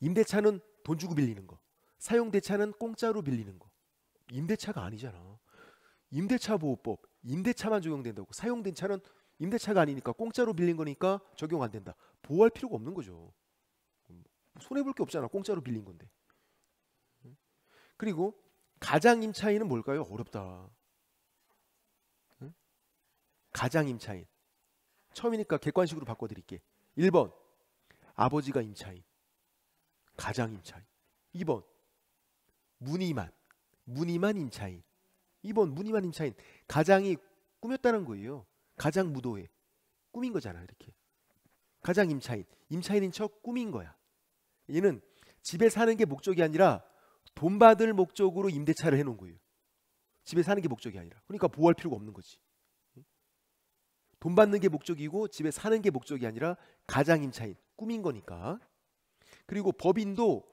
임대차는 돈 주고 빌리는 거. 사용 대차는 공짜로 빌리는 거. 임대차가 아니잖아. 임대차 보호법, 임대차만 적용된다고. 사용된 차는 임대차가 아니니까 공짜로 빌린 거니까 적용 안 된다. 보호할 필요가 없는 거죠. 손해 볼 게 없잖아. 공짜로 빌린 건데. 그리고 가장 임 차인은 뭘까요? 어렵다. 가장 임 차인. 처음이니까 객관식으로 바꿔 드릴게. 1번. 아버지가 임차인. 가장 임차인. 2번. 무늬만. 무늬만 임차인. 2번 무늬만 임차인. 가장이 꾸몄다는 거예요. 가장 무도회. 꾸민 거잖아, 이렇게. 가장 임차인. 임차인인 척 꾸민 거야. 얘는 집에 사는 게 목적이 아니라 돈 받을 목적으로 임대차를 해놓은 거예요. 집에 사는 게 목적이 아니라. 그러니까 보호할 필요가 없는 거지. 돈 받는 게 목적이고 집에 사는 게 목적이 아니라 가장 임차인 꾸민 거니까. 그리고 법인도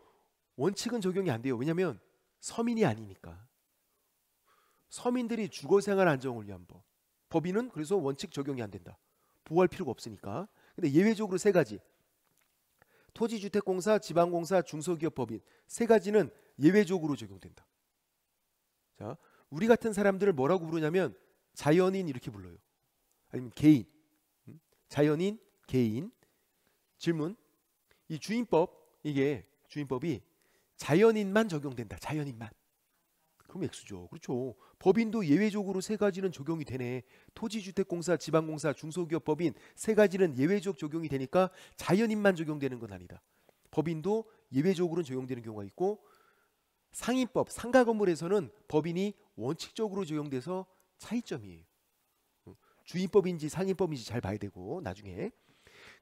원칙은 적용이 안 돼요. 왜냐하면 서민이 아니니까. 서민들이 주거생활 안정을 위한 법. 법인은 그래서 원칙 적용이 안 된다. 보호할 필요가 없으니까. 근데 예외적으로 세 가지. 토지주택공사, 지방공사, 중소기업법인 세 가지는 예외적으로 적용된다. 자, 우리 같은 사람들을 뭐라고 부르냐면 자연인 이렇게 불러요. 아니면 개인. 음? 자연인, 개인. 질문. 이 주인법 이게 주인법이 자연인만 적용된다. 자연인만. 그럼 액수죠. 그렇죠. 법인도 예외적으로 세 가지는 적용이 되네. 토지주택공사, 지방공사, 중소기업 법인 세 가지는 예외적 적용이 되니까 자연인만 적용되는 건 아니다. 법인도 예외적으로는 적용되는 경우가 있고 상인법, 상가 건물에서는 법인이 원칙적으로 적용돼서 차이점이에요. 주인법인지 상인법인지 잘 봐야 되고 나중에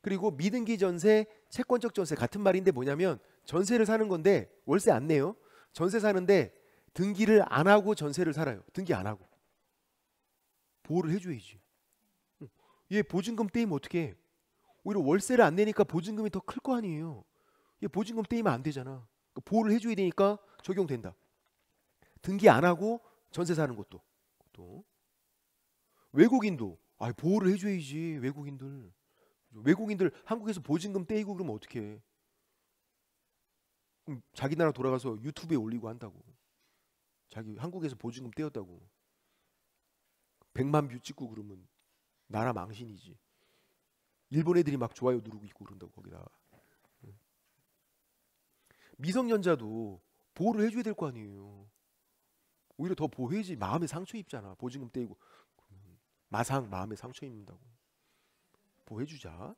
그리고 미등기 전세, 채권적 전세 같은 말인데 뭐냐면 전세를 사는 건데 월세 안 내요. 전세 사는데 등기를 안 하고 전세를 살아요. 등기 안 하고. 보호를 해줘야지. 얘 보증금 떼이면 어떻게 해? 오히려 월세를 안 내니까 보증금이 더 클 거 아니에요. 얘 보증금 떼이면 안 되잖아. 그러니까 보호를 해줘야 되니까 적용된다. 등기 안 하고 전세 사는 것도. 또 외국인도 아 보호를 해줘야지 외국인들. 외국인들 한국에서 보증금 떼이고 그러면 어떻게 해? 그럼 자기 나라 돌아가서 유튜브에 올리고 한다고. 자기 한국에서 보증금 떼었다고 100만 뷰 찍고 그러면 나라 망신이지. 일본 애들이 막 좋아요 누르고 있고 그런다고 거기다. 미성년자도 보호를 해줘야 될 거 아니에요. 오히려 더 보호해야지 마음에 상처 입잖아. 보증금 떼고 마상 마음에 상처 입는다고. 보호해주자.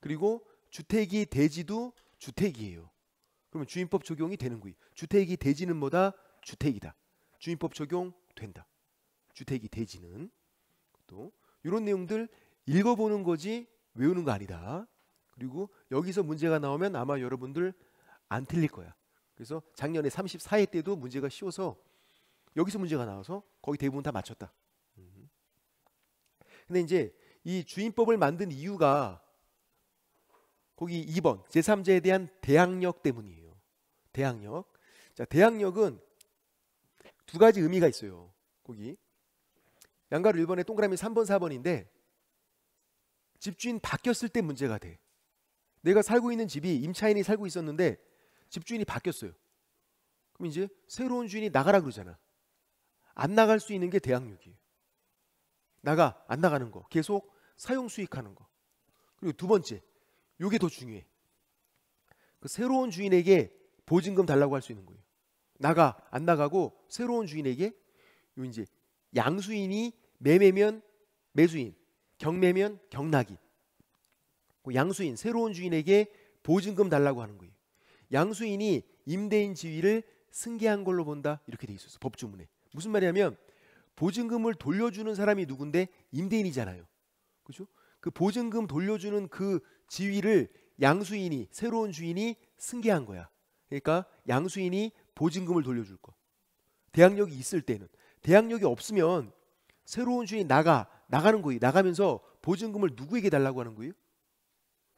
그리고 주택이 대지도 주택이에요. 그러면 주인법 적용이 되는 거예요. 주택이 대지는 뭐다? 주택이다. 주인법 적용된다. 주택이 대지는 또 이런 내용들 읽어보는 거지 외우는 거 아니다. 그리고 여기서 문제가 나오면 아마 여러분들 안 틀릴 거야. 그래서 작년에 34회 때도 문제가 쉬워서 여기서 문제가 나와서 거의 대부분 다 맞췄다. 음. 근데 이제 이 주인법을 만든 이유가 거기 2번 제3자에 대한 대항력 때문이에요. 대항력. 자, 대항력은 두 가지 의미가 있어요. 거기 양가로 1번에 동그라미 3번 4번인데 집주인 바뀌었을 때 문제가 돼. 내가 살고 있는 집이 임차인이 살고 있었는데 집주인이 바뀌었어요. 그럼 이제 새로운 주인이 나가라 그러잖아. 안 나갈 수 있는 게 대항력이에요. 나가 안 나가는 거. 계속 사용 수익하는 거. 그리고 두 번째. 요게 더 중요해. 그 새로운 주인에게 보증금 달라고 할 수 있는 거예요. 나가 안 나가고 새로운 주인에게 요 이제 양수인이 매매면 매수인, 경매면 경락인. 그 양수인 새로운 주인에게 보증금 달라고 하는 거예요. 양수인이 임대인 지위를 승계한 걸로 본다 이렇게 돼 있었어 법주문에. 무슨 말이냐면 보증금을 돌려주는 사람이 누군데 임대인이잖아요. 그죠? 그 보증금 돌려주는 그 지위를 양수인이 새로운 주인이 승계한 거야. 그러니까 양수인이 보증금을 돌려줄 거. 대항력이 있을 때는 대항력이 없으면 새로운 주인 나가 나가는 거예요. 나가면서 보증금을 누구에게 달라고 하는 거예요?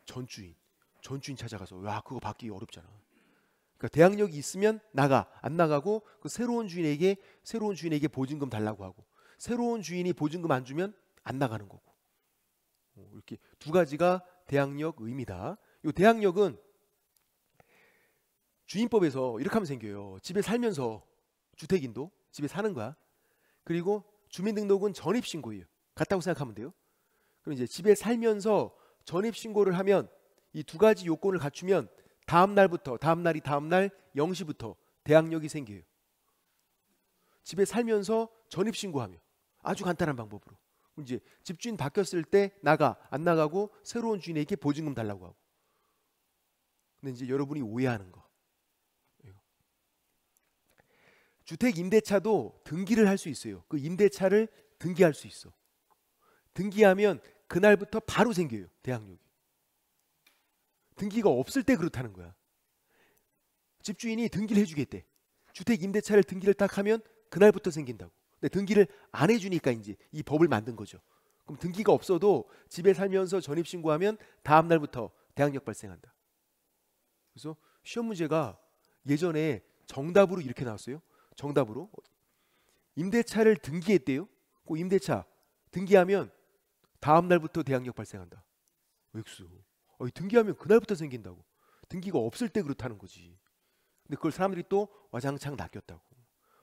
전주인. 전주인 찾아가서 와 그거 받기 어렵잖아. 그러니까 대항력이 있으면 나가 안 나가고 그 새로운 주인에게 새로운 주인에게 보증금 달라고 하고 새로운 주인이 보증금 안 주면 안 나가는 거고 어, 이렇게 두 가지가 대항력 의미다. 이 대항력은 주인법에서 이렇게 하면 생겨요. 집에 살면서 주택인도 집에 사는 거야. 그리고 주민등록은 전입신고예요. 같다고 생각하면 돼요. 그럼 이제 집에 살면서 전입신고를 하면 이 두 가지 요건을 갖추면 다음 날부터 다음 날이 다음 날 0시부터 대항력이 생겨요. 집에 살면서 전입신고하며 아주 간단한 방법으로 이제 집주인 바뀌었을 때 나가 안 나가고 새로운 주인에게 보증금 달라고 하고 근데 이제 여러분이 오해하는 거 주택 임대차도 등기를 할 수 있어요. 그 임대차를 등기할 수 있어. 등기하면 그날부터 바로 생겨요. 대항력이. 등기가 없을 때 그렇다는 거야. 집주인이 등기를 해주겠대. 주택 임대차를 등기를 딱 하면 그날부터 생긴다고. 근데 등기를 안 해주니까 이제 이 법을 만든 거죠. 그럼 등기가 없어도 집에 살면서 전입 신고하면 다음 날부터 대항력 발생한다. 그래서 시험 문제가 예전에 정답으로 이렇게 나왔어요. 정답으로 임대차를 등기했대요. 그 임대차 등기하면 다음 날부터 대항력 발생한다. 엑수. 어, 등기하면 그날부터 생긴다고. 등기가 없을 때 그렇다는 거지. 근데 그걸 사람들이 또 와장창 낚였다고.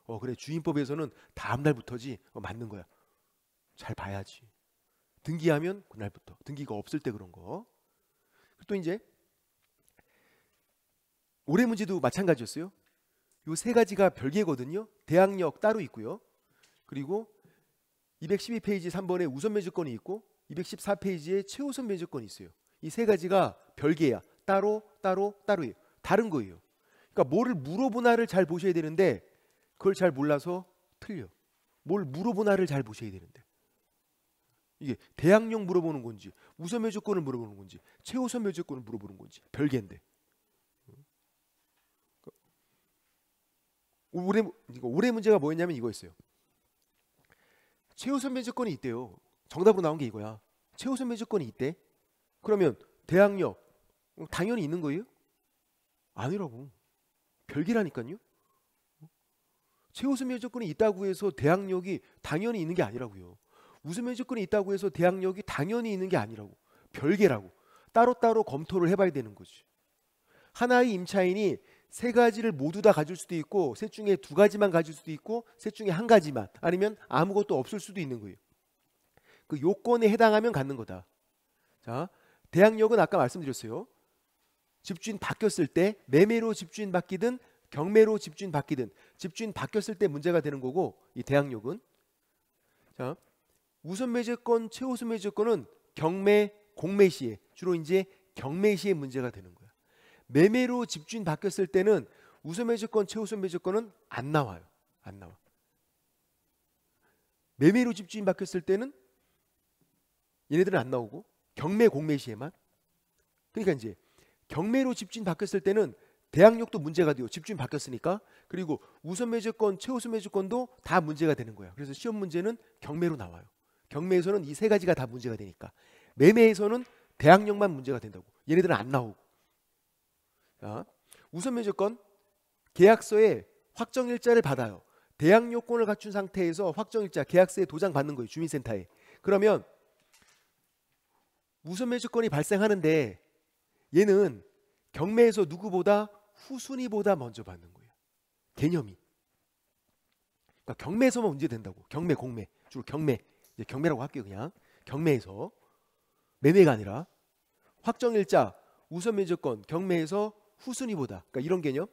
어 그래 주인법에서는 다음 날부터지 어, 맞는 거야. 잘 봐야지. 등기하면 그날부터. 등기가 없을 때 그런 거. 또 이제 올해 문제도 마찬가지였어요. 요 세 가지가 별개거든요. 대항력 따로 있고요. 그리고 212페이지 3번에 우선 매주권이 있고 214페이지에 최우선 매주권이 있어요. 이 세 가지가 별개야. 따로 따로 따로예요. 다른 거예요. 그러니까 뭐를 물어보나를 잘 보셔야 되는데 그걸 잘 몰라서 틀려. 뭘 물어보나를 잘 보셔야 되는데. 이게 대항력 물어보는 건지 우선 매주권을 물어보는 건지 최우선 매주권을 물어보는 건지 별개인데. 올해 올해 문제가 뭐였냐면 이거였어요. 최우선 매주권이 있대요. 정답으로 나온 게 이거야. 최우선 매주권이 있대. 그러면 대항력 당연히 있는 거예요? 아니라고. 별개라니까요. 최우선 매주권이 있다고 해서 대항력이 당연히 있는 게 아니라고요. 우선 매주권이 있다고 해서 대항력이 당연히 있는 게 아니라고. 별개라고. 따로따로 검토를 해봐야 되는 거지. 하나의 임차인이 세 가지를 모두 다 가질 수도 있고 셋 중에 두 가지만 가질 수도 있고 셋 중에 한 가지만 아니면 아무것도 없을 수도 있는 거예요. 그 요건에 해당하면 갖는 거다. 자, 대항력은 아까 말씀드렸어요. 집주인 바뀌었을 때 매매로 집주인 바뀌든 경매로 집주인 바뀌든 집주인 바뀌었을 때 문제가 되는 거고 이 대항력은 자 우선 매제권 최우선 매제권은 경매 공매 시에 주로 이제 경매 시에 문제가 되는 거예요. 매매로 집주인 바뀌었을 때는 우선 매주권, 최우선 매주권은 안 나와요. 안 나와. 매매로 집주인 바뀌었을 때는 얘네들은 안 나오고 경매 공매 시에만 그러니까 이제 경매로 집주인 바뀌었을 때는 대항력도 문제가 돼요. 집주인 바뀌었으니까. 그리고 우선 매주권, 최우선 매주권도 다 문제가 되는 거야. 그래서 시험 문제는 경매로 나와요. 경매에서는 이 세 가지가 다 문제가 되니까. 매매에서는 대항력만 문제가 된다고. 얘네들은 안 나오고. 자, 우선 매주권 계약서에 확정일자를 받아요. 대항 요건을 갖춘 상태에서 확정일자 계약서에 도장 받는 거예요. 주민센터에. 그러면 우선 매주권이 발생하는데 얘는 경매에서 누구보다 후순위보다 먼저 받는 거예요. 개념이. 그러니까 경매에서만 문제 된다고. 경매, 공매. 주로 경매. 이제 경매라고 할게요, 그냥. 경매에서 매매가 아니라 확정일자 우선 매주권 경매에서 후순위보다 그러니까 이런 개념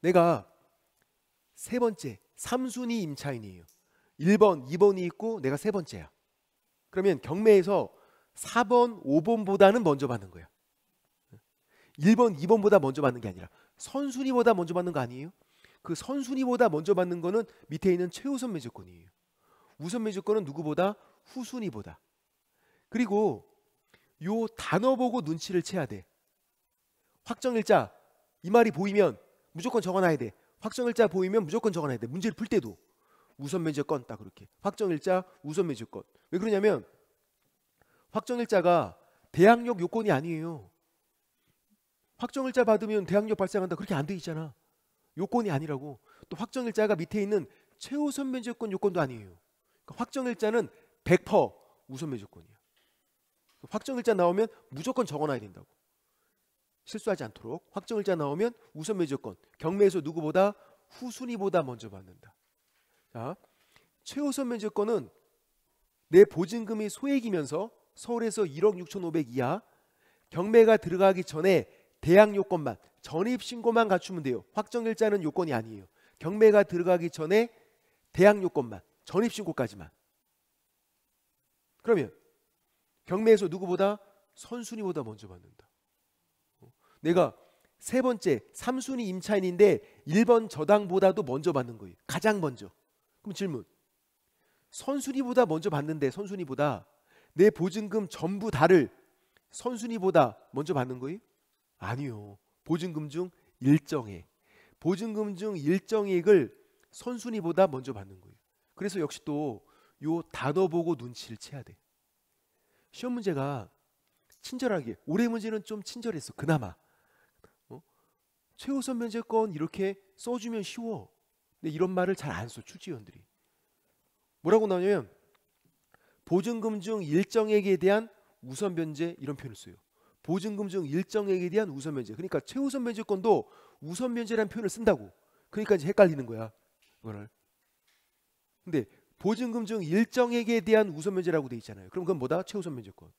내가 세 번째 3순위 임차인이에요 1번 2번이 있고 내가 세 번째야 그러면 경매에서 4번, 5번보다는 먼저 받는 거야. 1번, 2번보다 먼저 받는 게 아니라 선순위보다 먼저 받는 거 아니에요? 그 선순위보다 먼저 받는 거는 밑에 있는 최우선 매조건이에요. 우선 매조건은 누구보다 후순위보다. 그리고 요 단어 보고 눈치를 채야 돼. 확정일자 이 말이 보이면 무조건 적어놔야 돼. 확정일자 보이면 무조건 적어놔야 돼. 문제를 풀 때도 우선 매조건 딱 그렇게. 확정일자 우선 매조건. 왜 그러냐면 확정일자가 대항력 요건이 아니에요. 확정일자 받으면 대항력 발생한다 그렇게 안 돼 있잖아. 요건이 아니라고. 또 확정일자가 밑에 있는 최우선 면제권 요건도 아니에요. 그러니까 확정일자는 100% 우선 면제권이야. 확정일자 나오면 무조건 적어놔야 된다고. 실수하지 않도록 확정일자 나오면 우선 면제권 경매에서 누구보다 후순위보다 먼저 받는다. 자, 최우선 면제권은 내 보증금이 소액이면서 서울에서 1억 6천5백 이하 경매가 들어가기 전에 대항 요건만 전입 신고만 갖추면 돼요. 확정일자는 요건이 아니에요. 경매가 들어가기 전에 대항 요건만 전입 신고까지만. 그러면 경매에서 누구보다 선순위보다 먼저 받는다. 내가 세 번째 3순위 임차인인데 1번 저당보다도 먼저 받는 거예요. 가장 먼저. 그럼 질문. 선순위보다 먼저 받는데 선순위보다 내 보증금 전부 다를 선순위보다 먼저 받는 거예요? 아니요. 보증금 중 일정액. 보증금 중 일정액을 선순위보다 먼저 받는 거예요. 그래서 역시 또 요 단어 보고 눈치를 채야 돼. 시험 문제가 친절하게 올해 문제는 좀 친절했어. 그나마. 어? 최우선 면제권 이렇게 써주면 쉬워. 근데 이런 말을 잘 안 써. 출지위원들이. 뭐라고 나오냐면 보증금 중 일정액에 대한 우선 변제 이런 표현을 써요. 보증금 중 일정액에 대한 우선 변제. 그러니까 최우선 변제권도 우선 변제라는 표현을 쓴다고. 그러니까 이제 헷갈리는 거야. 이거를. 근데 보증금 중 일정액에 대한 우선 변제라고 돼 있잖아요. 그럼 그건 뭐다? 최우선 변제권.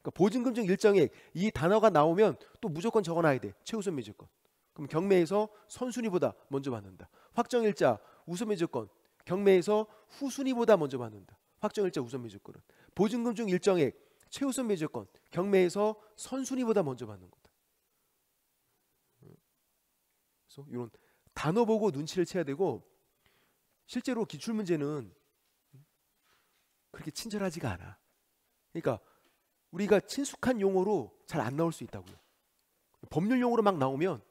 그러니까 보증금 중 일정액 이 단어가 나오면 또 무조건 적어놔야 돼. 최우선 변제권. 그럼 경매에서 선순위보다 먼저 받는다. 확정일자 우선 변제권. 경매에서 후순위보다 먼저 받는다. 확정일자 우선 매조건은 보증금 중 일정액 최우선 매조건 경매에서 선순위보다 먼저 받는 거다. 그래서 이런 단어 보고 눈치를 채야 되고 실제로 기출 문제는 그렇게 친절하지가 않아. 그러니까 우리가 친숙한 용어로 잘 안 나올 수 있다고요. 법률 용어로 막 나오면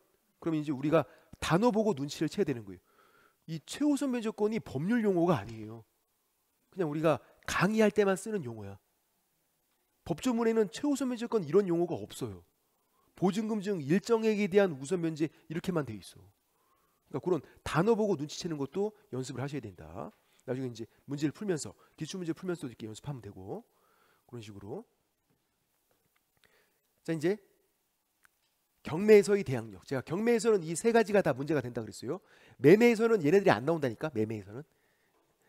그러면 이제 우리가 단어 보고 눈치를 채야 되는 거예요. 이 최우선 면제권이 법률 용어가 아니에요. 그냥 우리가 강의할 때만 쓰는 용어야. 법조문에는 최우선 면제권 이런 용어가 없어요. 보증금 중 일정액에 대한 우선 면제 이렇게만 돼 있어. 그러니까 그런 단어 보고 눈치채는 것도 연습을 하셔야 된다. 나중에 이제 문제를 풀면서 기출 문제 풀면서 이렇게 연습하면 되고 그런 식으로. 자 이제 경매에서의 대항력. 제가 경매에서는 이 세 가지가 다 문제가 된다 그랬어요. 매매에서는 얘네들이 안 나온다니까. 매매에서는.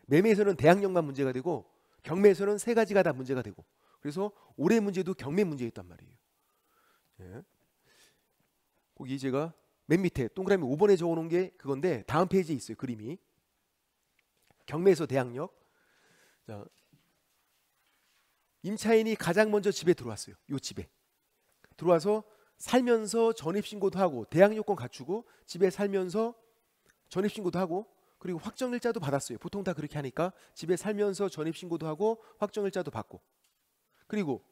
매매에서는 대항력만 문제가 되고 경매에서는 세 가지가 다 문제가 되고. 그래서 올해 문제도 경매 문제였단 말이에요. 예. 거기 제가 맨 밑에 동그라미 5번에 적어 놓은 게 그건데 다음 페이지에 있어요. 그림이. 경매에서 대항력. 자, 임차인이 가장 먼저 집에 들어왔어요. 요 집에. 들어와서 살면서 전입신고도 하고 대항요건 갖추고 집에 살면서 전입신고도 하고 그리고 확정일자도 받았어요. 보통 다 그렇게 하니까 집에 살면서 전입신고도 하고 확정일자도 받고 그리고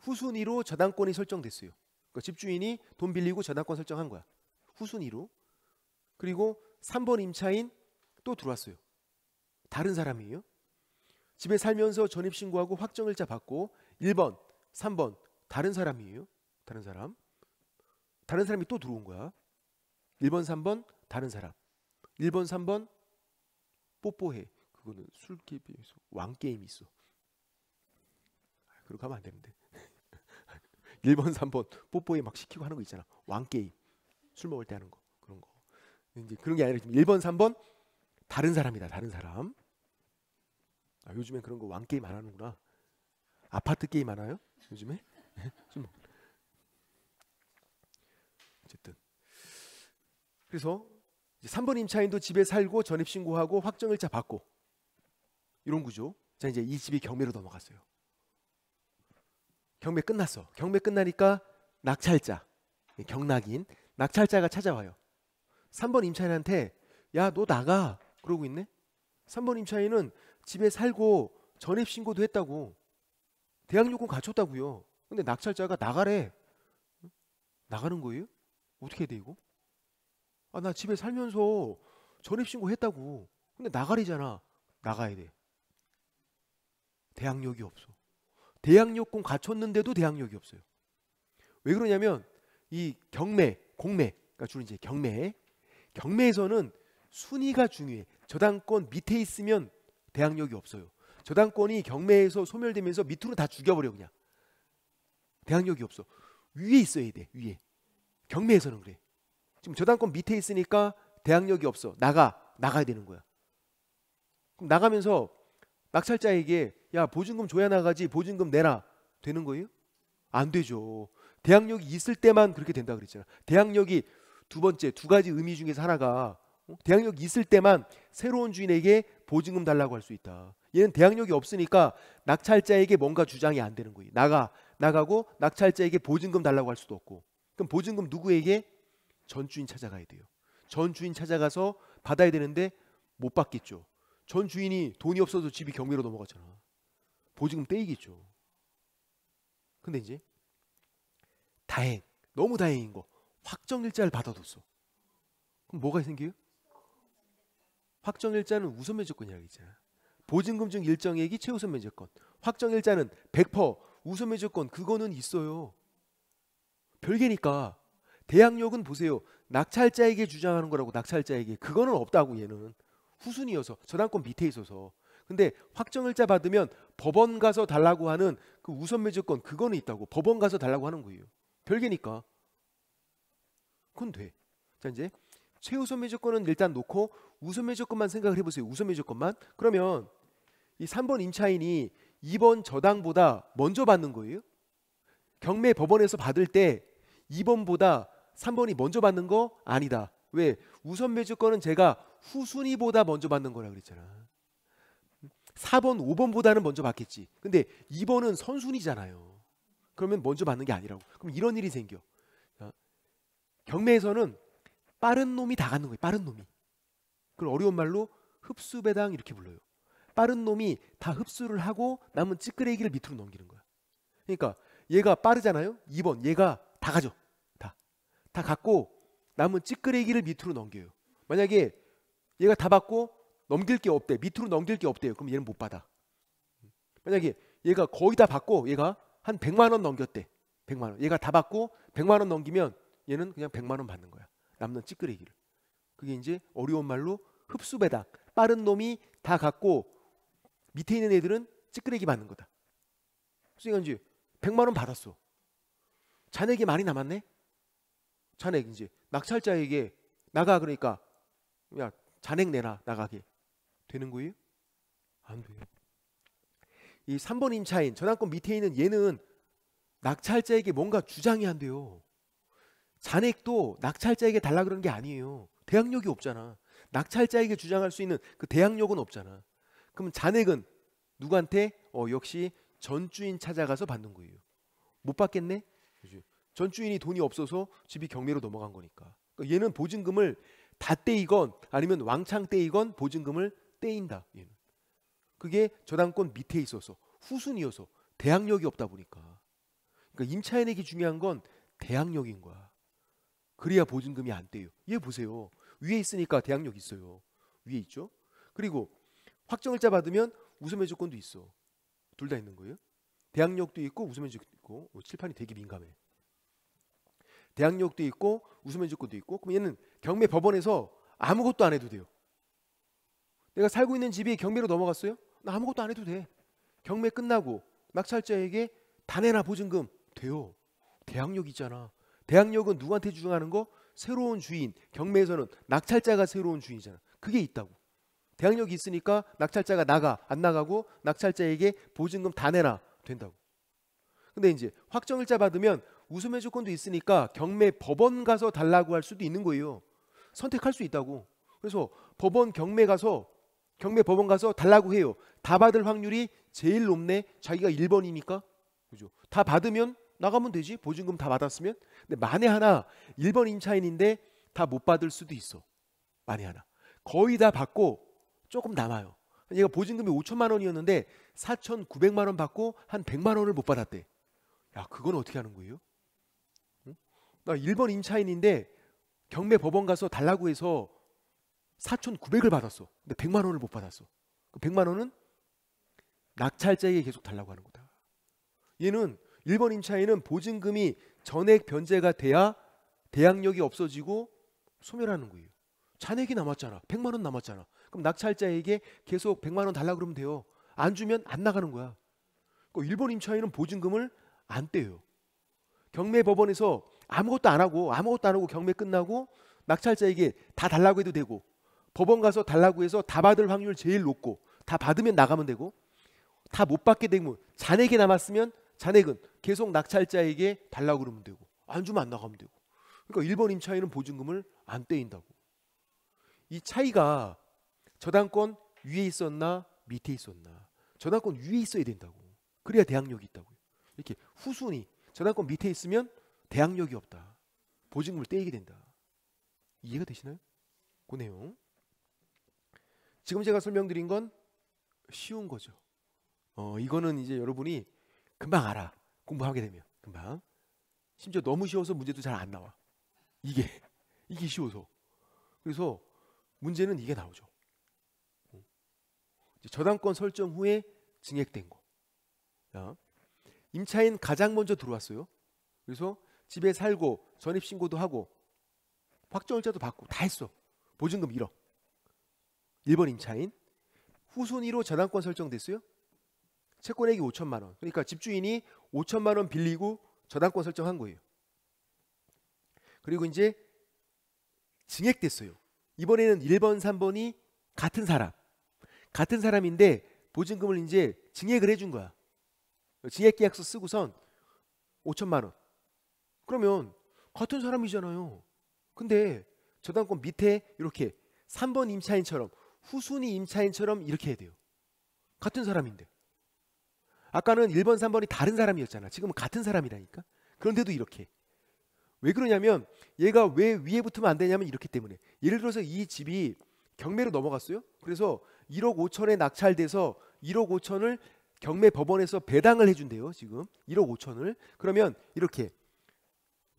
후순위로 저당권이 설정됐어요. 그러니까 집주인이 돈 빌리고 저당권 설정한 거야. 후순위로 그리고 3번 임차인 또 들어왔어요. 다른 사람이에요. 집에 살면서 전입신고하고 확정일자 받고 1번, 3번 다른 사람이에요. 다른 사람. 다른 사람이 또 들어온 거야. 1번, 3번 다른 사람. 1번, 3번 뽀뽀해. 그거는 술 게임에서 왕 게임이 있어. 그렇게 하면 안 되는데. [LAUGHS] 1번, 3번 뽀뽀해 막 시키고 하는 거 있잖아. 왕 게임. 술 먹을 때 하는 거. 그런 거. 이제 그런 게 아니라 1번, 3번 다른 사람이다. 다른 사람. 아, 요즘엔 그런 거 왕 게임 안 하는구나. 아파트 게임 하나요? 요즘에? [LAUGHS] 술 먹... 어쨌든 그래서 3번 임차인도 집에 살고 전입신고하고 확정일자 받고 이런 구조. 자 이제 이 집이 경매로 넘어갔어요. 경매 끝났어. 경매 끝나니까 낙찰자, 경락인 낙찰자가 찾아와요. 3번 임차인한테 야 너 나가 그러고 있네. 3번 임차인은 집에 살고 전입 신고도 했다고 대학 요금 갖췄다고요. 근데 낙찰자가 나가래. 나가는 거예요? 어떻게 해야 돼 이거? 아 나 집에 살면서 전입 신고 했다고. 근데 나가래잖아. 나가야 돼. 대항력이 없어. 대항력금 갖췄는데도 대항력이 없어요. 왜 그러냐면 이 경매, 공매, 그러니까 주로 이제 경매, 경매에서는 순위가 중요해. 저당권 밑에 있으면 대항력이 없어요. 저당권이 경매에서 소멸되면서 밑으로 다 죽여버려 그냥. 대항력이 없어. 위에 있어야 돼. 위에. 경매에서는 그래. 지금 저당권 밑에 있으니까 대항력이 없어. 나가. 나가야 되는 거야. 그럼 나가면서 낙찰자에게 야 보증금 줘야 나가지 보증금 내라 되는 거예요? 안 되죠. 대항력이 있을 때만 그렇게 된다 그랬잖아. 대항력이 두 번째 두 가지 의미 중에서 하나가 어? 대항력이 있을 때만 새로운 주인에게 보증금 달라고 할 수 있다. 얘는 대항력이 없으니까 낙찰자에게 뭔가 주장이 안 되는 거예요. 나가 나가고 낙찰자에게 보증금 달라고 할 수도 없고. 그럼 보증금 누구에게 전 주인 찾아가야 돼요. 전 주인 찾아가서 받아야 되는데 못 받겠죠. 전 주인이 돈이 없어서 집이 경매로 넘어갔잖아. 보증금 떼이겠죠. 근데 이제 다행, 너무 다행인 거 확정일자를 받아뒀어. 그럼 뭐가 생겨요? 확정일자는 우선 면제권이라고 있잖아. 보증금 중 일정액이 최우선 면제권. 확정일자는 100% 우선 면제권 그거는 있어요. 별개니까 대항력은 보세요. 낙찰자에게 주장하는 거라고 낙찰자에게 그거는 없다고 얘는 후순위여서 저당권 밑에 있어서 근데 확정일자 받으면 법원 가서 달라고 하는 그 우선 면제권 그거는 있다고 법원 가서 달라고 하는 거예요. 별개니까 그건 돼. 자 이제 최우선 면제권은 일단 놓고 우선 면제권만 생각을 해보세요. 우선 면제권만 그러면 이 3번 임차인이 2번 저당보다 먼저 받는 거예요. 경매 법원에서 받을 때 2번보다 3번이 먼저 받는 거 아니다. 왜? 우선 매주권은 제가 후순위보다 먼저 받는 거라 그랬잖아. 4번, 5번보다는 먼저 받겠지. 근데 2번은 선순위잖아요. 그러면 먼저 받는 게 아니라고. 그럼 이런 일이 생겨. 경매에서는 빠른 놈이 다 갖는 거예요. 빠른 놈이. 그걸 어려운 말로 흡수 배당 이렇게 불러요. 빠른 놈이 다 흡수를 하고 남은 찌끄레기를 밑으로 넘기는 거야. 그러니까 얘가 빠르잖아요. 2번 얘가 다 가져. 다. 다 갖고 남은 찌끄레기를 밑으로 넘겨요. 만약에 얘가 다 받고 넘길 게 없대. 밑으로 넘길 게 없대요. 그럼 얘는 못 받아. 만약에 얘가 거의 다 받고 얘가 한 100만 원 넘겼대. 100만 원. 얘가 다 받고 100만 원 넘기면 얘는 그냥 100만 원 받는 거야. 남는 찌끄레기를. 그게 이제 어려운 말로 흡수 배당. 빠른 놈이 다 갖고 밑에 있는 애들은 찌끄레기 받는 거다. 그러니까 이제 100만 원 받았어. 잔액이 많이 남았네. 잔액 이제 낙찰자에게 나가 그러니까 야 잔액 내놔 나가게 되는 거예요? 안 돼요. 이 3번 임차인 전환권 밑에 있는 얘는 낙찰자에게 뭔가 주장이 안 돼요. 잔액도 낙찰자에게 달라 그러는 게 아니에요. 대항력이 없잖아. 낙찰자에게 주장할 수 있는 그 대항력은 없잖아. 그럼 잔액은 누구한테? 어 역시 전주인 찾아가서 받는 거예요. 못 받겠네? 전 주인이 돈이 없어서 집이 경매로 넘어간 거니까. 그러니까 얘는 보증금을 다 떼이건 아니면 왕창 떼이건 보증금을 떼인다. 얘는. 그게 저당권 밑에 있어서 후순이어서 대항력이 없다 보니까. 그러니까 임차인에게 중요한 건 대항력인 거야. 그래야 보증금이 안 떼요. 얘 보세요. 위에 있으니까 대항력 있어요. 위에 있죠. 그리고 확정일자 받으면 우수매 조건도 있어. 둘 다 있는 거예요. 대항력도 있고 우수매 조건도 있고 칠판이 되게 민감해. 대학력도 있고 죽고도 있고 그럼 얘는 경매 법원에서 아무것도 안 해도 돼요. 내가 살고 있는 집이 경매로 넘어갔어요? 나 아무것도 안 해도 돼. 경매 끝나고 낙찰자에게 다 내나 보증금 돼요. 대학력 있잖아. 대학력은 누구한테 주장하는 거? 새로운 주인. 경매에서는 낙찰자가 새로운 주인이잖아. 그게 있다고. 대학력이 있으니까 낙찰자가 나가 안 나가고 낙찰자에게 보증금 다 내나 된다고. 근데 이제 확정일자 받으면 웃음의 조건도 있으니까 경매 법원 가서 달라고 할 수도 있는 거예요. 선택할 수 있다고. 그래서 법원 경매 가서 경매 법원 가서 달라고 해요. 다 받을 확률이 제일 높네. 자기가 1번이니까 그죠? 다 받으면 나가면 되지. 보증금 다 받았으면. 근데 만에 하나 1번 임차인인데 다 못 받을 수도 있어. 만에 하나. 거의 다 받고 조금 남아요. 얘가 보증금이 5천만 원이었는데 4,900만 원 받고 한 100만 원을 못 받았대. 야, 그건 어떻게 하는 거예요? 응? 나 1번 임차인인데 경매 법원 가서 달라고 해서 4,900을 받았어. 근데 100만 원을 못 받았어. 그 100만 원은 낙찰자에게 계속 달라고 하는 거다. 얘는 1번 임차인은 보증금이 전액 변제가 돼야 대항력이 없어지고 소멸하는 거예요. 잔액이 남았잖아. 100만 원 남았잖아. 그럼 낙찰자에게 계속 100만 원 달라 그러면 돼요. 안 주면 안 나가는 거야. 그 일본 임차인은 보증금을 안 떼요. 경매 법원에서 아무것도 안 하고 아무것도 안 하고 경매 끝나고 낙찰자에게 다 달라고 해도 되고 법원 가서 달라고 해서 다 받을 확률 제일 높고 다 받으면 나가면 되고 다 못 받게 되면 잔액이 남았으면 잔액은 계속 낙찰자에게 달라고 그러면 되고 안 주면 안 나가면 되고 그러니까 일본 임차인은 보증금을 안 떼인다고 이 차이가 저당권 위에 있었나 밑에 있었나 저당권 위에 있어야 된다고. 그래야 대항력이 있다고 이렇게 후순위 저당권 밑에 있으면 대항력이 없다. 보증금을 떼이게 된다. 이해가 되시나요? 그 내용. 지금 제가 설명드린 건 쉬운 거죠. 어 이거는 이제 여러분이 금방 알아. 공부하게 되면 금방. 심지어 너무 쉬워서 문제도 잘 안 나와. 이게 이게 쉬워서. 그래서 문제는 이게 나오죠 저당권 설정 후에 증액된 거. 자, 임차인 가장 먼저 들어왔어요. 그래서 집에 살고 전입 신고도 하고 확정일자도 받고 다 했어. 보증금 1억. 1번 임차인 후순위로 저당권 설정됐어요. 채권액이 5천만 원. 그러니까 집주인이 5천만 원 빌리고 저당권 설정한 거예요. 그리고 이제 증액됐어요. 이번에는 1번, 3번이 같은 사람. 같은 사람인데 보증금을 이제 증액을 해준 거야. 증액 계약서 쓰고선 5천만 원. 그러면 같은 사람이잖아요. 근데 저당권 밑에 이렇게 3번 임차인처럼 후순위 임차인처럼 이렇게 해야 돼요. 같은 사람인데. 아까는 1번, 3번이 다른 사람이었잖아. 지금은 같은 사람이라니까. 그런데도 이렇게. 왜 그러냐면 얘가 왜 위에 붙으면 안 되냐면 이렇기 때문에. 예를 들어서 이 집이 경매로 넘어갔어요. 그래서 1억 5천에 낙찰돼서 1억 5천을 경매 법원에서 배당을 해준대요. 지금 1억 5천을. 그러면 이렇게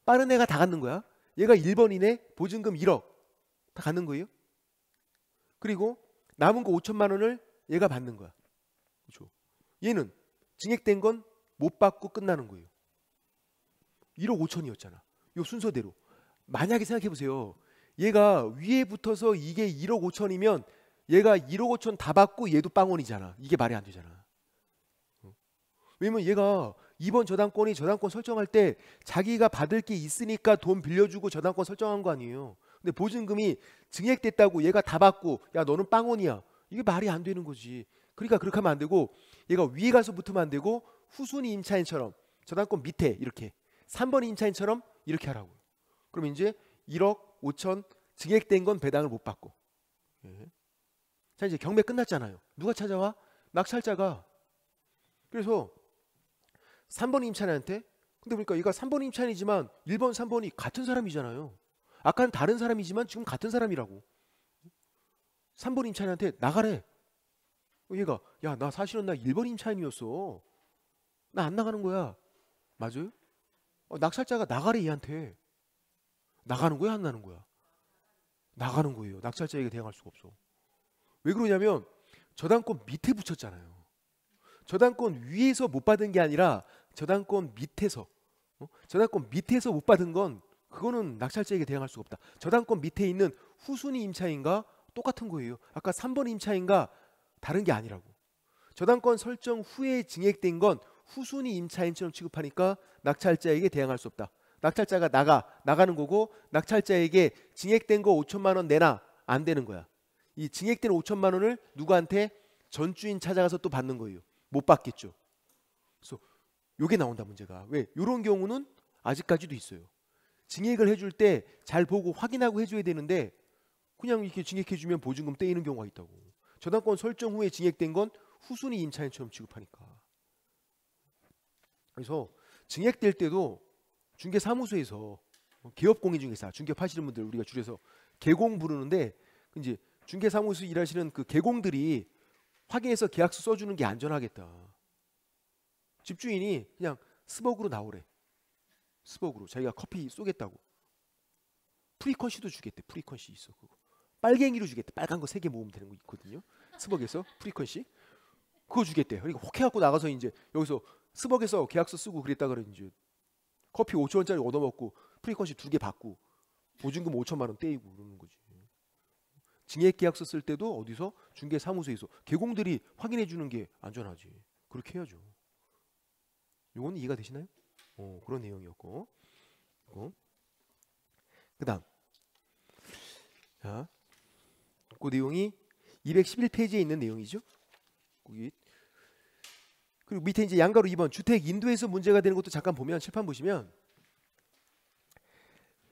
빠른 애가 다 갖는 거야. 얘가 1번이네. 보증금 1억 다 갖는 거예요. 그리고 남은 거 5천만 원을 얘가 받는 거야. 그렇죠. 얘는 증액된 건 못 받고 끝나는 거예요. 1억 5천이었잖아. 요 순서대로. 만약에 생각해 보세요. 얘가 위에 붙어서 이게 1억 5천이면 얘가 1억 5천 다 받고 얘도 빵원이잖아. 이게 말이 안 되잖아. 어? 왜냐면 얘가 이번 저당권이 저당권 설정할 때 자기가 받을 게 있으니까 돈 빌려주고 저당권 설정한 거 아니에요. 근데 보증금이 증액됐다고 얘가 다 받고 야 너는 빵원이야. 이게 말이 안 되는 거지. 그러니까 그렇게 하면 안 되고 얘가 위에 가서 붙으면 안 되고 후순위 임차인처럼 저당권 밑에 이렇게 3번 임차인처럼 이렇게 하라고요. 그럼 이제 1억 5천 증액된 건 배당을 못 받고 예. 자 이제 경매 끝났잖아요. 누가 찾아와? 낙찰자가. 그래서 3번 임차인한테 근데 보니까 얘가 3번 임차인이지만 1번, 3번이 같은 사람이잖아요. 아까는 다른 사람이지만 지금 같은 사람이라고. 3번 임차인한테 나가래. 얘가 야 나 사실은 나 1번 임차인이었어. 나 안 나가는 거야. 맞아요? 어, 낙찰자가 나가래 얘한테. 나가는 거야 안 나는 거야? 나가는 거예요. 낙찰자에게 대항할 수가 없어. 왜 그러냐면 저당권 밑에 붙였잖아요. 저당권 위에서 못 받은 게 아니라 저당권 밑에서 어? 저당권 밑에서 못 받은 건 그거는 낙찰자에게 대항할 수가 없다. 저당권 밑에 있는 후순위 임차인과 똑같은 거예요. 아까 3번 임차인과 다른 게 아니라고. 저당권 설정 후에 증액된 건 후순위 임차인처럼 취급하니까 낙찰자에게 대항할 수 없다. 낙찰자가 나가 나가는 거고 낙찰자에게 증액된 거 5천만 원 내놔 안 되는 거야. 이 증액된 5천만 원을 누구한테 전주인 찾아가서 또 받는 거예요. 못 받겠죠. 그래서 요게 나온다 문제가. 왜? 요런 경우는 아직까지도 있어요. 증액을 해줄 때 잘 보고 확인하고 해줘야 되는데 그냥 이렇게 증액해주면 보증금 떼이는 경우가 있다고. 저당권 설정 후에 증액된 건 후순위 임차인처럼 취급하니까. 그래서 증액될 때도 중개사무소에서 개업공인중개사 중개하시는 분들 우리가 줄여서 개공 부르는데 이제 중개사무소 일하시는 그 개공들이 확인해서 계약서 써주는 게 안전하겠다. 집주인이 그냥 스벅으로 나오래. 스벅으로 자기가 커피 쏘겠다고. frequency도 주겠대. frequency 있어 그거. 빨갱이로 주겠대. 빨간 거 세 개 모으면 되는 거 있거든요. 스벅에서 frequency 그거 주겠대. 그러니까 혹 해갖고 나가서 이제 여기서 스벅에서 계약서 쓰고 그랬다 그래 이제 커피 5천 원짜리 얻어먹고 frequency 두 개 받고 보증금 5천만 원 떼이고 그러는 거지. 증액 계약서 쓸 때도 어디서 중개 사무소에서 개공들이 확인해 주는 게 안전하지. 그렇게 해야죠. 요건 이해가 되시나요? 어, 그런 내용이었고. 어. 그다음. 자. 그 내용이 211페이지에 있는 내용이죠. 거기 그리고 밑에 이제 양가로 2번 주택 인도에서 문제가 되는 것도 잠깐 보면 칠판 보시면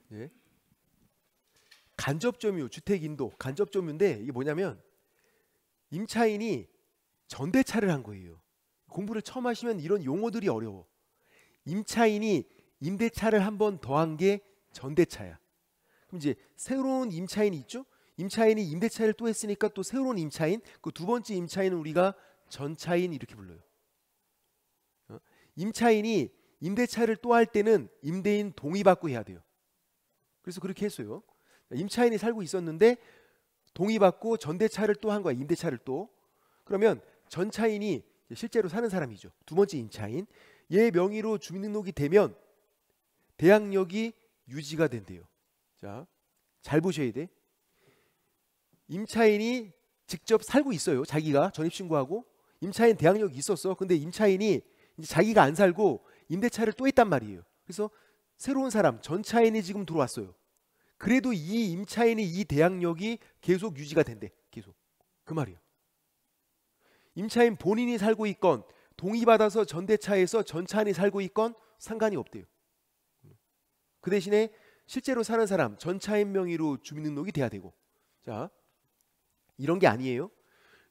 네. 간접점유 주택 인도 간접점유인데 이게 뭐냐면 임차인이 전대차를 한 거예요. 공부를 처음 하시면 이런 용어들이 어려워. 임차인이 임대차를 한 번 더 한 게 전대차야. 그럼 이제 새로운 임차인이 있죠? 임차인이 임대차를 또 했으니까 또 새로운 임차인, 그 두 번째 임차인은 우리가 전차인 이렇게 불러요. 어? 임차인이 임대차를 또 할 때는 임대인 동의받고 해야 돼요. 그래서 그렇게 했어요. 임차인이 살고 있었는데 동의받고 전대차를 또 한 거야. 임대차를 또. 그러면 전차인이 실제로 사는 사람이죠. 두 번째 임차인. 얘 명의로 주민등록이 되면 대항력이 유지가 된대요. 자, 잘 보셔야 돼. 임차인이 직접 살고 있어요. 자기가 전입신고하고 임차인 대항력이 있었어. 근데 임차인이 자기가 안 살고 임대차를 또 했단 말이에요. 그래서 새로운 사람 전차인이 지금 들어왔어요. 그래도 이 임차인이 이 대항력이 계속 유지가 된대. 계속. 그 말이에요. 임차인 본인이 살고 있건 동의받아서 전대차에서 전차인이 살고 있건 상관이 없대요. 그 대신에 실제로 사는 사람 전차인 명의로 주민등록이 돼야 되고. 자, 이런 게 아니에요.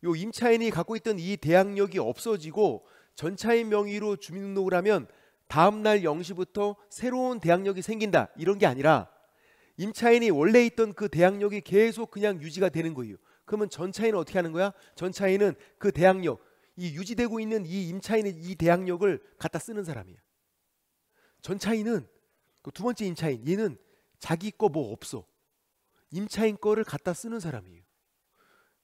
요 임차인이 갖고 있던 이 대항력이 없어지고 전차인 명의로 주민등록을 하면 다음 날 0시부터 새로운 대항력이 생긴다. 이런 게 아니라 임차인이 원래 있던 그 대항력이 계속 그냥 유지가 되는 거예요. 그러면 전차인은 어떻게 하는 거야? 전차인은 그 대항력, 이 유지되고 있는 이 임차인의 이 대항력을 갖다 쓰는 사람이야. 전차인은 그 두 번째 임차인, 얘는 자기 거 뭐 없어. 임차인 거를 갖다 쓰는 사람이에요.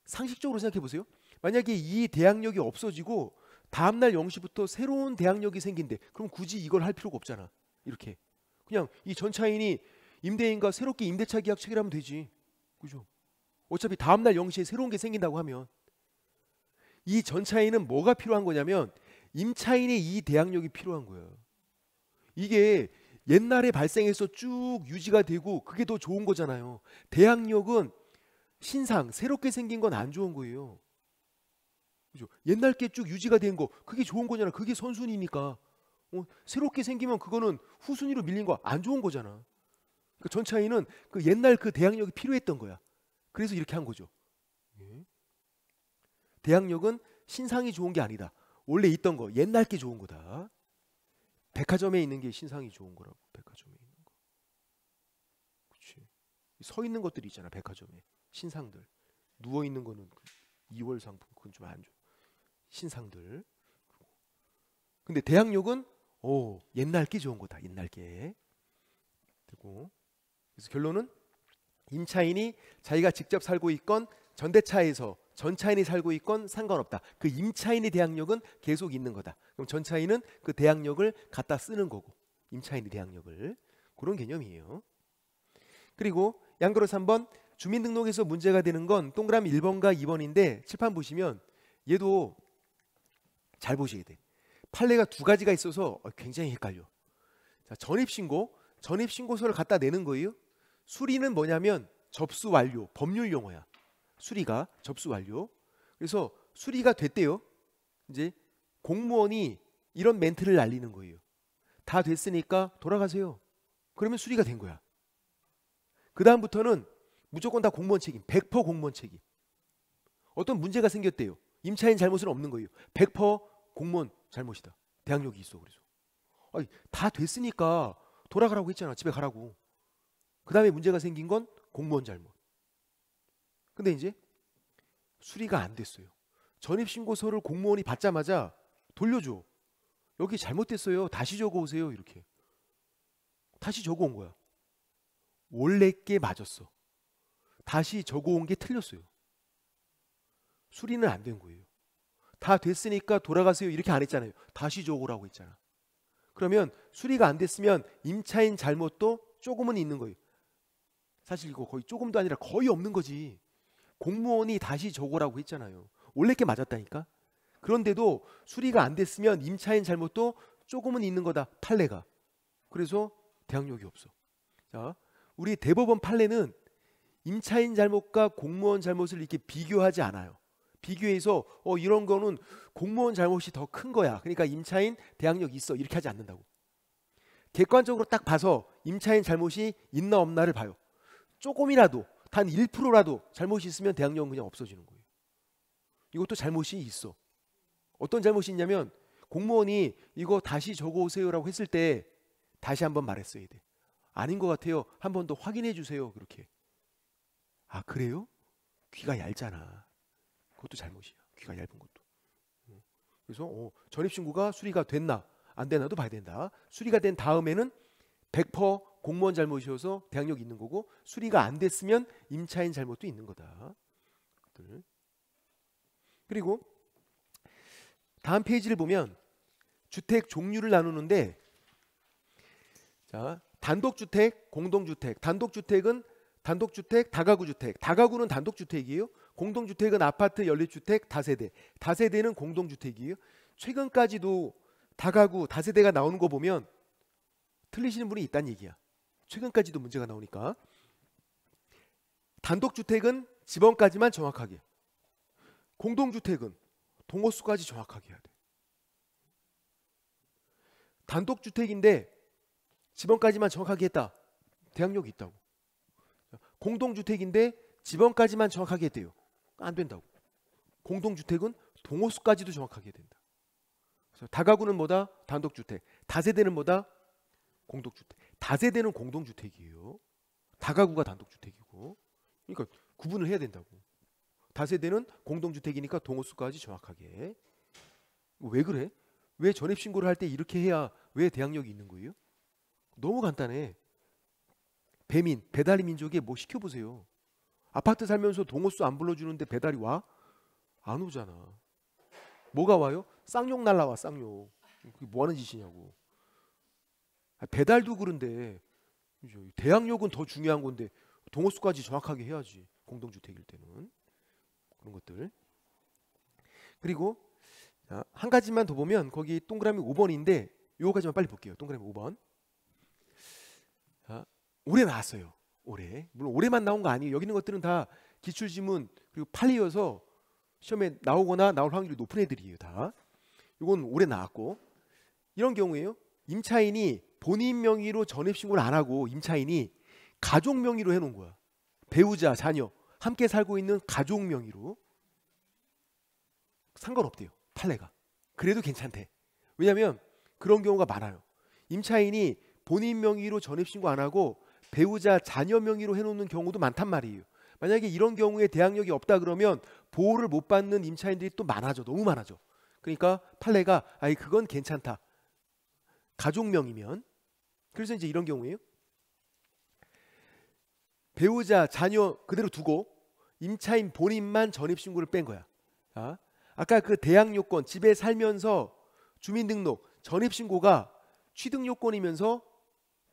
상식적으로 생각해 보세요. 만약에 이 대항력이 없어지고 다음 날 0시부터 새로운 대항력이 생긴대. 그럼 굳이 이걸 할 필요가 없잖아. 이렇게. 그냥 이 전차인이 임대인과 새롭게 임대차 계약 체결하면 되지. 그죠? 어차피 다음 날 0시에 새로운 게 생긴다고 하면 이 전차인은 뭐가 필요한 거냐면 임차인의 이 대항력이 필요한 거야. 이게 옛날에 발생해서 쭉 유지가 되고 그게 더 좋은 거잖아요. 대항력은 신상 새롭게 생긴 건 안 좋은 거예요. 그죠? 옛날 게 쭉 유지가 된 거 그게 좋은 거잖아. 그게 선순위니까. 어, 새롭게 생기면 그거는 후순위로 밀린 거 안 좋은 거잖아. 그 전차인은 그 옛날 그 대항력이 필요했던 거야. 그래서 이렇게 한 거죠. 예. 대항력은 신상이 좋은 게 아니다. 원래 있던 거, 옛날 게 좋은 거다. 백화점에 있는 게 신상이 좋은 거라고. 백화점에 있는 거. 그렇지. 서 있는 것들이 있잖아. 백화점에. 신상들. 누워 있는 거는 2월 그 상품 그건 좀 안 좋아. 신상들. 근데 대항력은 오, 옛날 게 좋은 거다. 옛날 게. 되고. 그래서 결론은 임차인이 자기가 직접 살고 있건 전대차에서 전차인이 살고 있건 상관없다. 그 임차인의 대항력은 계속 있는 거다. 그럼 전차인은 그 대항력을 갖다 쓰는 거고 임차인의 대항력을 그런 개념이에요. 그리고 양그로 3번 주민등록에서 문제가 되는 건 동그라미 1번과 2번인데 칠판 보시면 얘도 잘 보셔야 돼. 판례가 두 가지가 있어서 굉장히 헷갈려. 자, 전입신고, 전입신고서를 갖다 내는 거예요. 수리는 뭐냐면 접수 완료, 법률 용어야. 수리가 접수 완료. 그래서 수리가 됐대요. 이제 공무원이 이런 멘트를 날리는 거예요. 다 됐으니까 돌아가세요. 그러면 수리가 된 거야. 그 다음부터는 무조건 다 공무원 책임, 100% 공무원 책임. 어떤 문제가 생겼대요. 임차인 잘못은 없는 거예요. 100% 공무원 잘못이다. 대항력이 있어 그래서. 아니, 다 됐으니까 돌아가라고 했잖아. 집에 가라고. 그 다음에 문제가 생긴 건 공무원 잘못. 근데 이제 수리가 안 됐어요. 전입신고서를 공무원이 받자마자 돌려줘. 여기 잘못됐어요. 다시 적어 오세요. 이렇게. 다시 적어 온 거야. 원래 게 맞았어. 다시 적어 온 게 틀렸어요. 수리는 안 된 거예요. 다 됐으니까 돌아가세요. 이렇게 안 했잖아요. 다시 적으라고 했잖아. 그러면 수리가 안 됐으면 임차인 잘못도 조금은 있는 거예요. 사실 이거 거의 조금도 아니라 거의 없는 거지. 공무원이 다시 적으라고 했잖아요. 원래 게 맞았다니까. 그런데도 수리가 안 됐으면 임차인 잘못도 조금은 있는 거다. 판례가. 그래서 대항력이 없어. 자, 우리 대법원 판례는 임차인 잘못과 공무원 잘못을 이렇게 비교하지 않아요. 비교해서 어 이런 거는 공무원 잘못이 더 큰 거야. 그러니까 임차인 대항력 있어. 이렇게 하지 않는다고. 객관적으로 딱 봐서 임차인 잘못이 있나 없나를 봐요. 조금이라도 단 1%라도 잘못이 있으면 대항력은 그냥 없어지는 거예요. 이것도 잘못이 있어. 어떤 잘못이 있냐면 공무원이 이거 다시 적어 오세요라고 했을 때 다시 한번 말했어야 돼. 아닌 것 같아요. 한 번 더 확인해 주세요. 그렇게. 아 그래요? 귀가 얇잖아. 그것도 잘못이야. 귀가 얇은 것도. 음. 그래서 어, 전입신고가 수리가 됐나 안 됐나도 봐야 된다. 수리가 된 다음에는 100% 공무원 잘못이어서 대항력 있는 거고 수리가 안 됐으면 임차인 잘못도 있는 거다. 그리고 다음 페이지를 보면 주택 종류를 나누는데 자 단독주택, 공동주택. 단독주택은 단독주택, 다가구주택. 다가구는 단독주택이에요. 공동주택은 아파트, 연립주택, 다세대. 다세대는 공동주택이에요. 최근까지도 다가구, 다세대가 나오는 거 보면 틀리시는 분이 있다는 얘기야. 최근까지도 문제가 나오니까. 단독주택은 지번까지만 정확하게. 공동주택은 동호수까지 정확하게 해야 돼. 단독주택인데 지번까지만 정확하게 했다. 대항력이 있다고. 공동주택인데 지번까지만 정확하게 했대요. 안 된다고. 공동주택은 동호수까지도 정확하게 해야 된다. 다가구는 뭐다? 단독주택. 다세대는 뭐다? 공동주택. 다세대는 공동주택이에요. 다가구가 단독주택이고. 그러니까 구분을 해야 된다고. 다세대는 공동주택이니까 동호수까지 정확하게. 왜 그래? 왜 전입신고를 할 때 이렇게 해야 왜 대항력이 있는 거예요? 너무 간단해. 배민, 배달의 민족에 뭐 시켜보세요. 아파트 살면서 동호수 안 불러주는데 배달이 와? 안 오잖아. 뭐가 와요? 쌍욕 날라와 쌍욕. 그게 뭐 하는 짓이냐고. 아, 배달도 그런데 대항력은 더 중요한 건데 동호수까지 정확하게 해야지. 공동주택일 때는. 그런 것들. 그리고 한 가지만 더 보면 거기 동그라미 5번인데 요거까지만 빨리 볼게요. 동그라미 5번. 자, 올해 나왔어요. 올해. 물론 올해만 나온 거 아니에요. 여기 있는 것들은 다 기출 지문 그리고 판리여서 시험에 나오거나 나올 확률이 높은 애들이에요, 다. 이건 올해 나왔고. 이런 경우에요. 임차인이 본인 명의로 전입 신고를 안 하고 임차인이 가족 명의로 해 놓은 거야. 배우자, 자녀 함께 살고 있는 가족 명의로 상관없대요. 판례가. 그래도 괜찮대. 왜냐하면 그런 경우가 많아요. 임차인이 본인 명의로 전입신고 안 하고 배우자 자녀 명의로 해놓는 경우도 많단 말이에요. 만약에 이런 경우에 대항력이 없다 그러면 보호를 못 받는 임차인들이 또 많아져. 너무 많아져. 그러니까 판례가 아이 그건 괜찮다. 가족명이면 그래서 이제 이런 경우에요. 배우자 자녀 그대로 두고 임차인 본인만 전입신고를 뺀 거야. 자, 아까 그 대항 요건 집에 살면서 주민등록 전입신고가 취득 요건이면서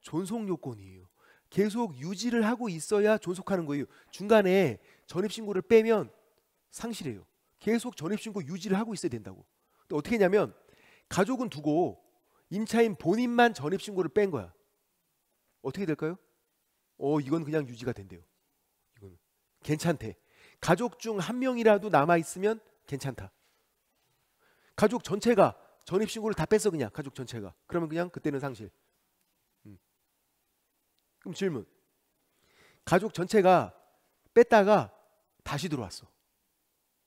존속 요건이에요. 계속 유지를 하고 있어야 존속하는 거예요. 중간에 전입신고를 빼면 상실해요. 계속 전입신고 유지를 하고 있어야 된다고. 또 어떻게 했냐면 가족은 두고 임차인 본인만 전입신고를 뺀 거야. 어떻게 될까요? 어 이건 그냥 유지가 된대요. 이건 괜찮대. 가족 중 한 명이라도 남아 있으면 괜찮다. 가족 전체가 전입신고를 다 뺐어 그냥 가족 전체가. 그러면 그냥 그때는 상실. 음. 그럼 질문. 가족 전체가 뺐다가 다시 들어왔어.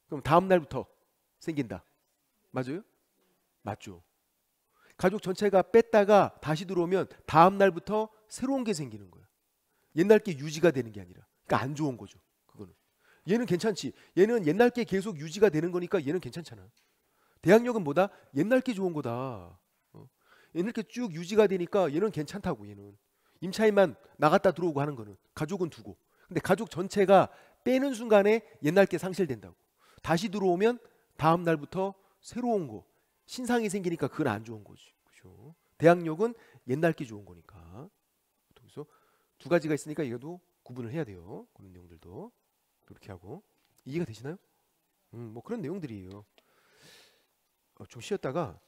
그럼 다음 날부터 생긴다. 맞아요? 맞죠. 가족 전체가 뺐다가 다시 들어오면 다음 날부터 새로운 게 생기는 거야. 옛날 게 유지가 되는 게 아니라. 그러니까 안 좋은 거죠. 그거는. 얘는 괜찮지. 얘는 옛날 게 계속 유지가 되는 거니까 얘는 괜찮잖아. 대항력은 뭐다? 옛날 게 좋은 거다. 어? 옛날 게 쭉 유지가 되니까 얘는 괜찮다고 얘는. 임차인만 나갔다 들어오고 하는 거는 가족은 두고. 근데 가족 전체가 빼는 순간에 옛날 게 상실된다고. 다시 들어오면 다음 날부터 새로운 거 신상이 생기니까 그건 안 좋은 거지. 그죠? 대항력은 옛날 게 좋은 거니까. 그래서 두 가지가 있으니까 이것도 구분을 해야 돼요. 그런 내용들도 그렇게 하고 이해가 되시나요? 음, 뭐 그런 내용들이에요. 어, 좀 쉬었다가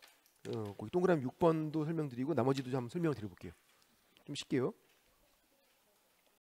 어, 거기 동그라미 6번도 설명드리고 나머지도 좀 한번 설명을 드려볼게요. 좀 쉽게요.